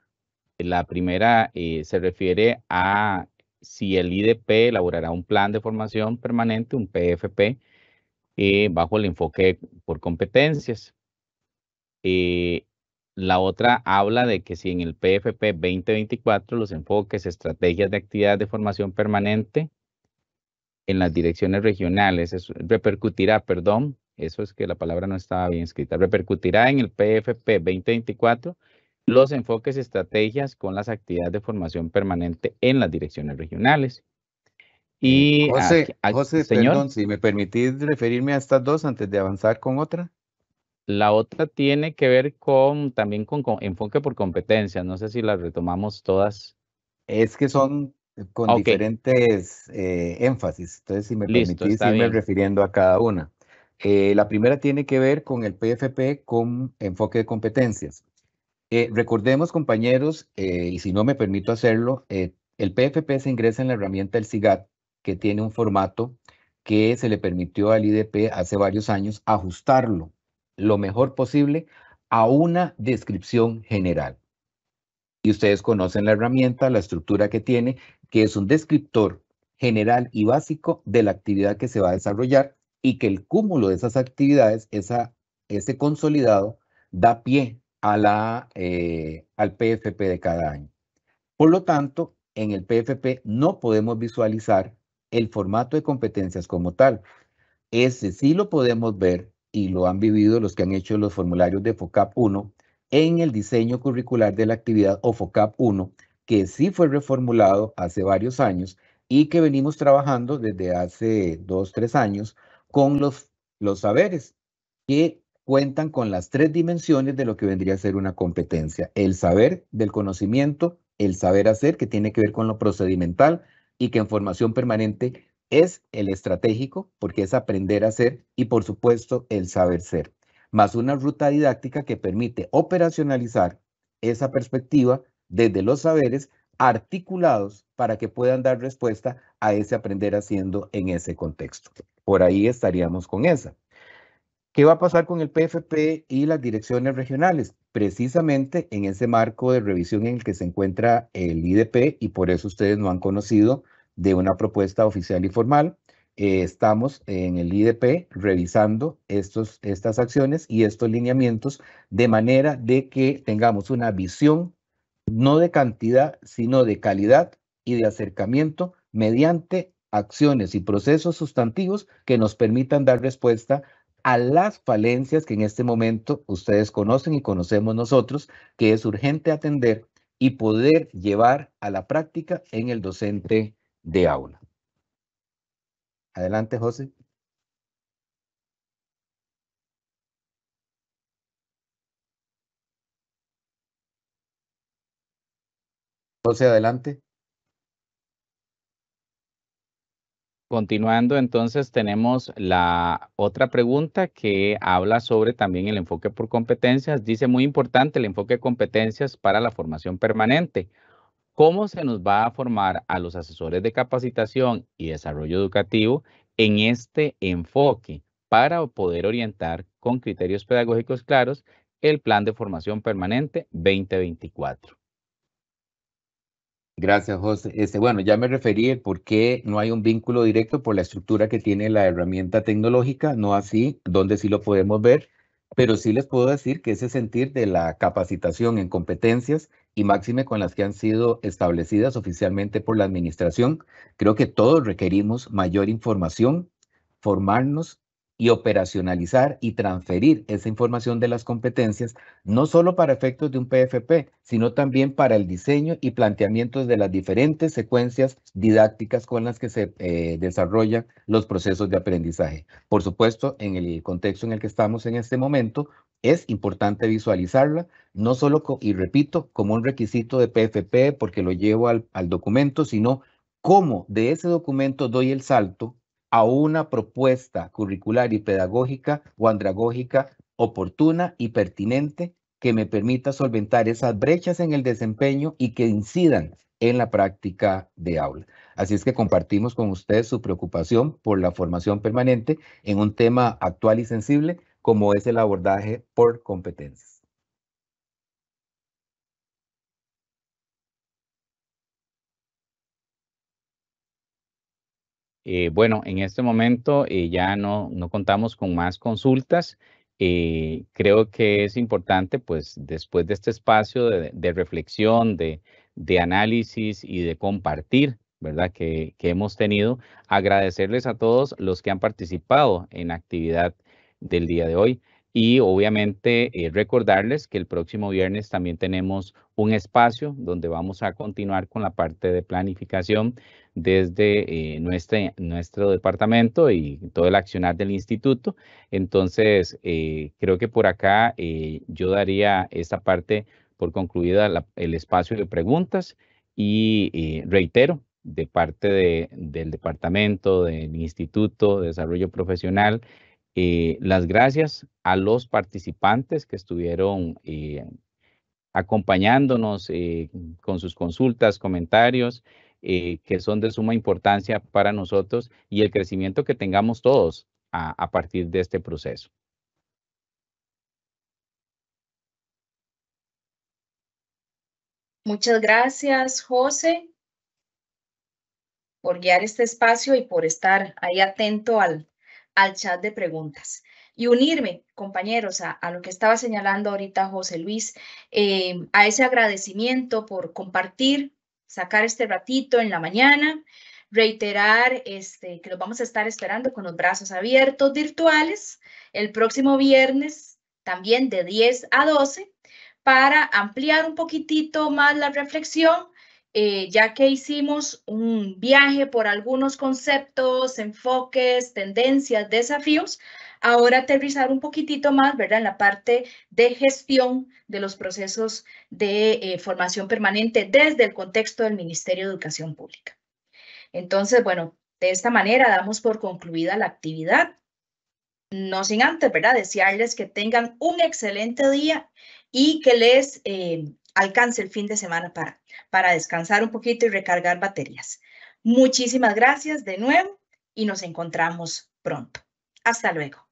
La primera eh, se refiere a si el IDP elaborará un plan de formación permanente, un PFP, bajo el enfoque por competencias. La otra habla de que si en el PFP 2024 los enfoques, estrategias de actividad de formación permanente en las direcciones regionales, eso repercutirá, perdón, eso es que la palabra no estaba bien escrita, repercutirá en el PFP 2024 los enfoques, estrategias con las actividades de formación permanente en las direcciones regionales. Y José, José perdón, si me permitís referirme a estas dos antes de avanzar con otra. La otra tiene que ver con también con, enfoque por competencias. No sé si las retomamos todas. Es que son con diferentes eh, énfasis. Entonces, si me permitís irme refiriendo a cada una. Eh, la primera tiene que ver con el PFP con enfoque de competencias. Eh, recordemos, compañeros, y si no me permito hacerlo, el PFP se ingresa en la herramienta del SIGAT, que tiene un formato que se le permitió al IDP hace varios años ajustarlo lo mejor posible a una descripción general. Y ustedes conocen la herramienta, la estructura que tiene, que es un descriptor general y básico de la actividad que se va a desarrollar y que el cúmulo de esas actividades, esa, ese consolidado, da pie a la, eh, al PFP de cada año. Por lo tanto, en el PFP no podemos visualizar el formato de competencias como tal. Ese sí lo podemos ver y lo han vivido los que han hecho los formularios de FOCAP 1 en el diseño curricular de la actividad o FOCAP 1, que sí fue reformulado hace varios años y que venimos trabajando desde hace dos, tres años con los, los saberes que cuentan con las tres dimensiones de lo que vendría a ser una competencia. El saber del conocimiento, el saber hacer, que tiene que ver con lo procedimental y que en formación permanente es el estratégico, porque es aprender a hacer, y por supuesto el saber ser, más una ruta didáctica que permite operacionalizar esa perspectiva desde los saberes articulados para que puedan dar respuesta a ese aprender haciendo en ese contexto. Por ahí estaríamos con esa. ¿Qué va a pasar con el PFP y las direcciones regionales? Precisamente en ese marco de revisión en el que se encuentra el IDP y por eso ustedes no han conocido de una propuesta oficial y formal. Eh, estamos en el IDP revisando estos, estas acciones y estos lineamientos de manera de que tengamos una visión no de cantidad, sino de calidad y de acercamiento mediante acciones y procesos sustantivos que nos permitan dar respuesta a las falencias que en este momento ustedes conocen y conocemos nosotros, que es urgente atender y poder llevar a la práctica en el docente de aula. Adelante, José. José, adelante. Continuando, entonces tenemos la otra pregunta que habla sobre también el enfoque por competencias. Dice muy importante el enfoque de competencias para la formación permanente. ¿Cómo se nos va a formar a los asesores de capacitación y desarrollo educativo en este enfoque para poder orientar con criterios pedagógicos claros el plan de formación permanente 2024? Gracias, José. Este, bueno, ya me referí el por qué no hay un vínculo directo por la estructura que tiene la herramienta tecnológica, no así, donde sí lo podemos ver, pero sí les puedo decir que ese sentir de la capacitación en competencias y máxime con las que han sido establecidas oficialmente por la administración, creo que todos requerimos mayor información, formarnos y operacionalizar y transferir esa información de las competencias, no solo para efectos de un PFP, sino también para el diseño y planteamiento de las diferentes secuencias didácticas con las que se eh, desarrollan los procesos de aprendizaje. Por supuesto, en el contexto en el que estamos en este momento, es importante visualizarla, no solo, y repito, como un requisito de PFP porque lo llevo al, al documento, sino cómo de ese documento doy el salto a una propuesta curricular y pedagógica o andragógica oportuna y pertinente que me permita solventar esas brechas en el desempeño y que incidan en la práctica de aula. Así es que compartimos con ustedes su preocupación por la formación permanente en un tema actual y sensible como es el abordaje por competencias. Eh, bueno, en este momento eh, ya no, no, contamos con más consultas. Eh, creo que es importante, pues, después de este espacio de, reflexión, de, análisis y de compartir, ¿verdad? Que, que hemos tenido, agradecerles a todos los que han participado en la actividad del día de hoy. Y obviamente recordarles que el próximo viernes también tenemos un espacio donde vamos a continuar con la parte de planificación desde eh, nuestro departamento y todo el accionar del instituto. Entonces, eh, creo que por acá eh, yo daría esta parte por concluida el espacio de preguntas y reitero de parte del departamento, del Instituto de Desarrollo Profesional, las gracias a los participantes que estuvieron acompañándonos con sus consultas, comentarios. Eh, que son de suma importancia para nosotros y el crecimiento que tengamos todos a, partir de este proceso. Muchas gracias, José, por guiar este espacio y por estar ahí atento al, al chat de preguntas. Y unirme, compañeros, a, lo que estaba señalando ahorita José Luis, eh, a ese agradecimiento por compartir sacar este ratito en la mañana, reiterar este, que los vamos a estar esperando con los brazos abiertos virtuales el próximo viernes, también de 10 a 12, para ampliar un poquitito más la reflexión, eh, ya que hicimos un viaje por algunos conceptos, enfoques, tendencias, desafíos. ahora aterrizar un poquitito más, ¿verdad? En la parte de gestión de los procesos de eh, formación permanente desde el contexto del Ministerio de Educación Pública. Entonces, bueno, de esta manera damos por concluida la actividad. No sin antes, ¿verdad? Desearles que tengan un excelente día y que les eh, alcance el fin de semana para, para descansar un poquito y recargar baterías. Muchísimas gracias de nuevo y nos encontramos pronto. Hasta luego.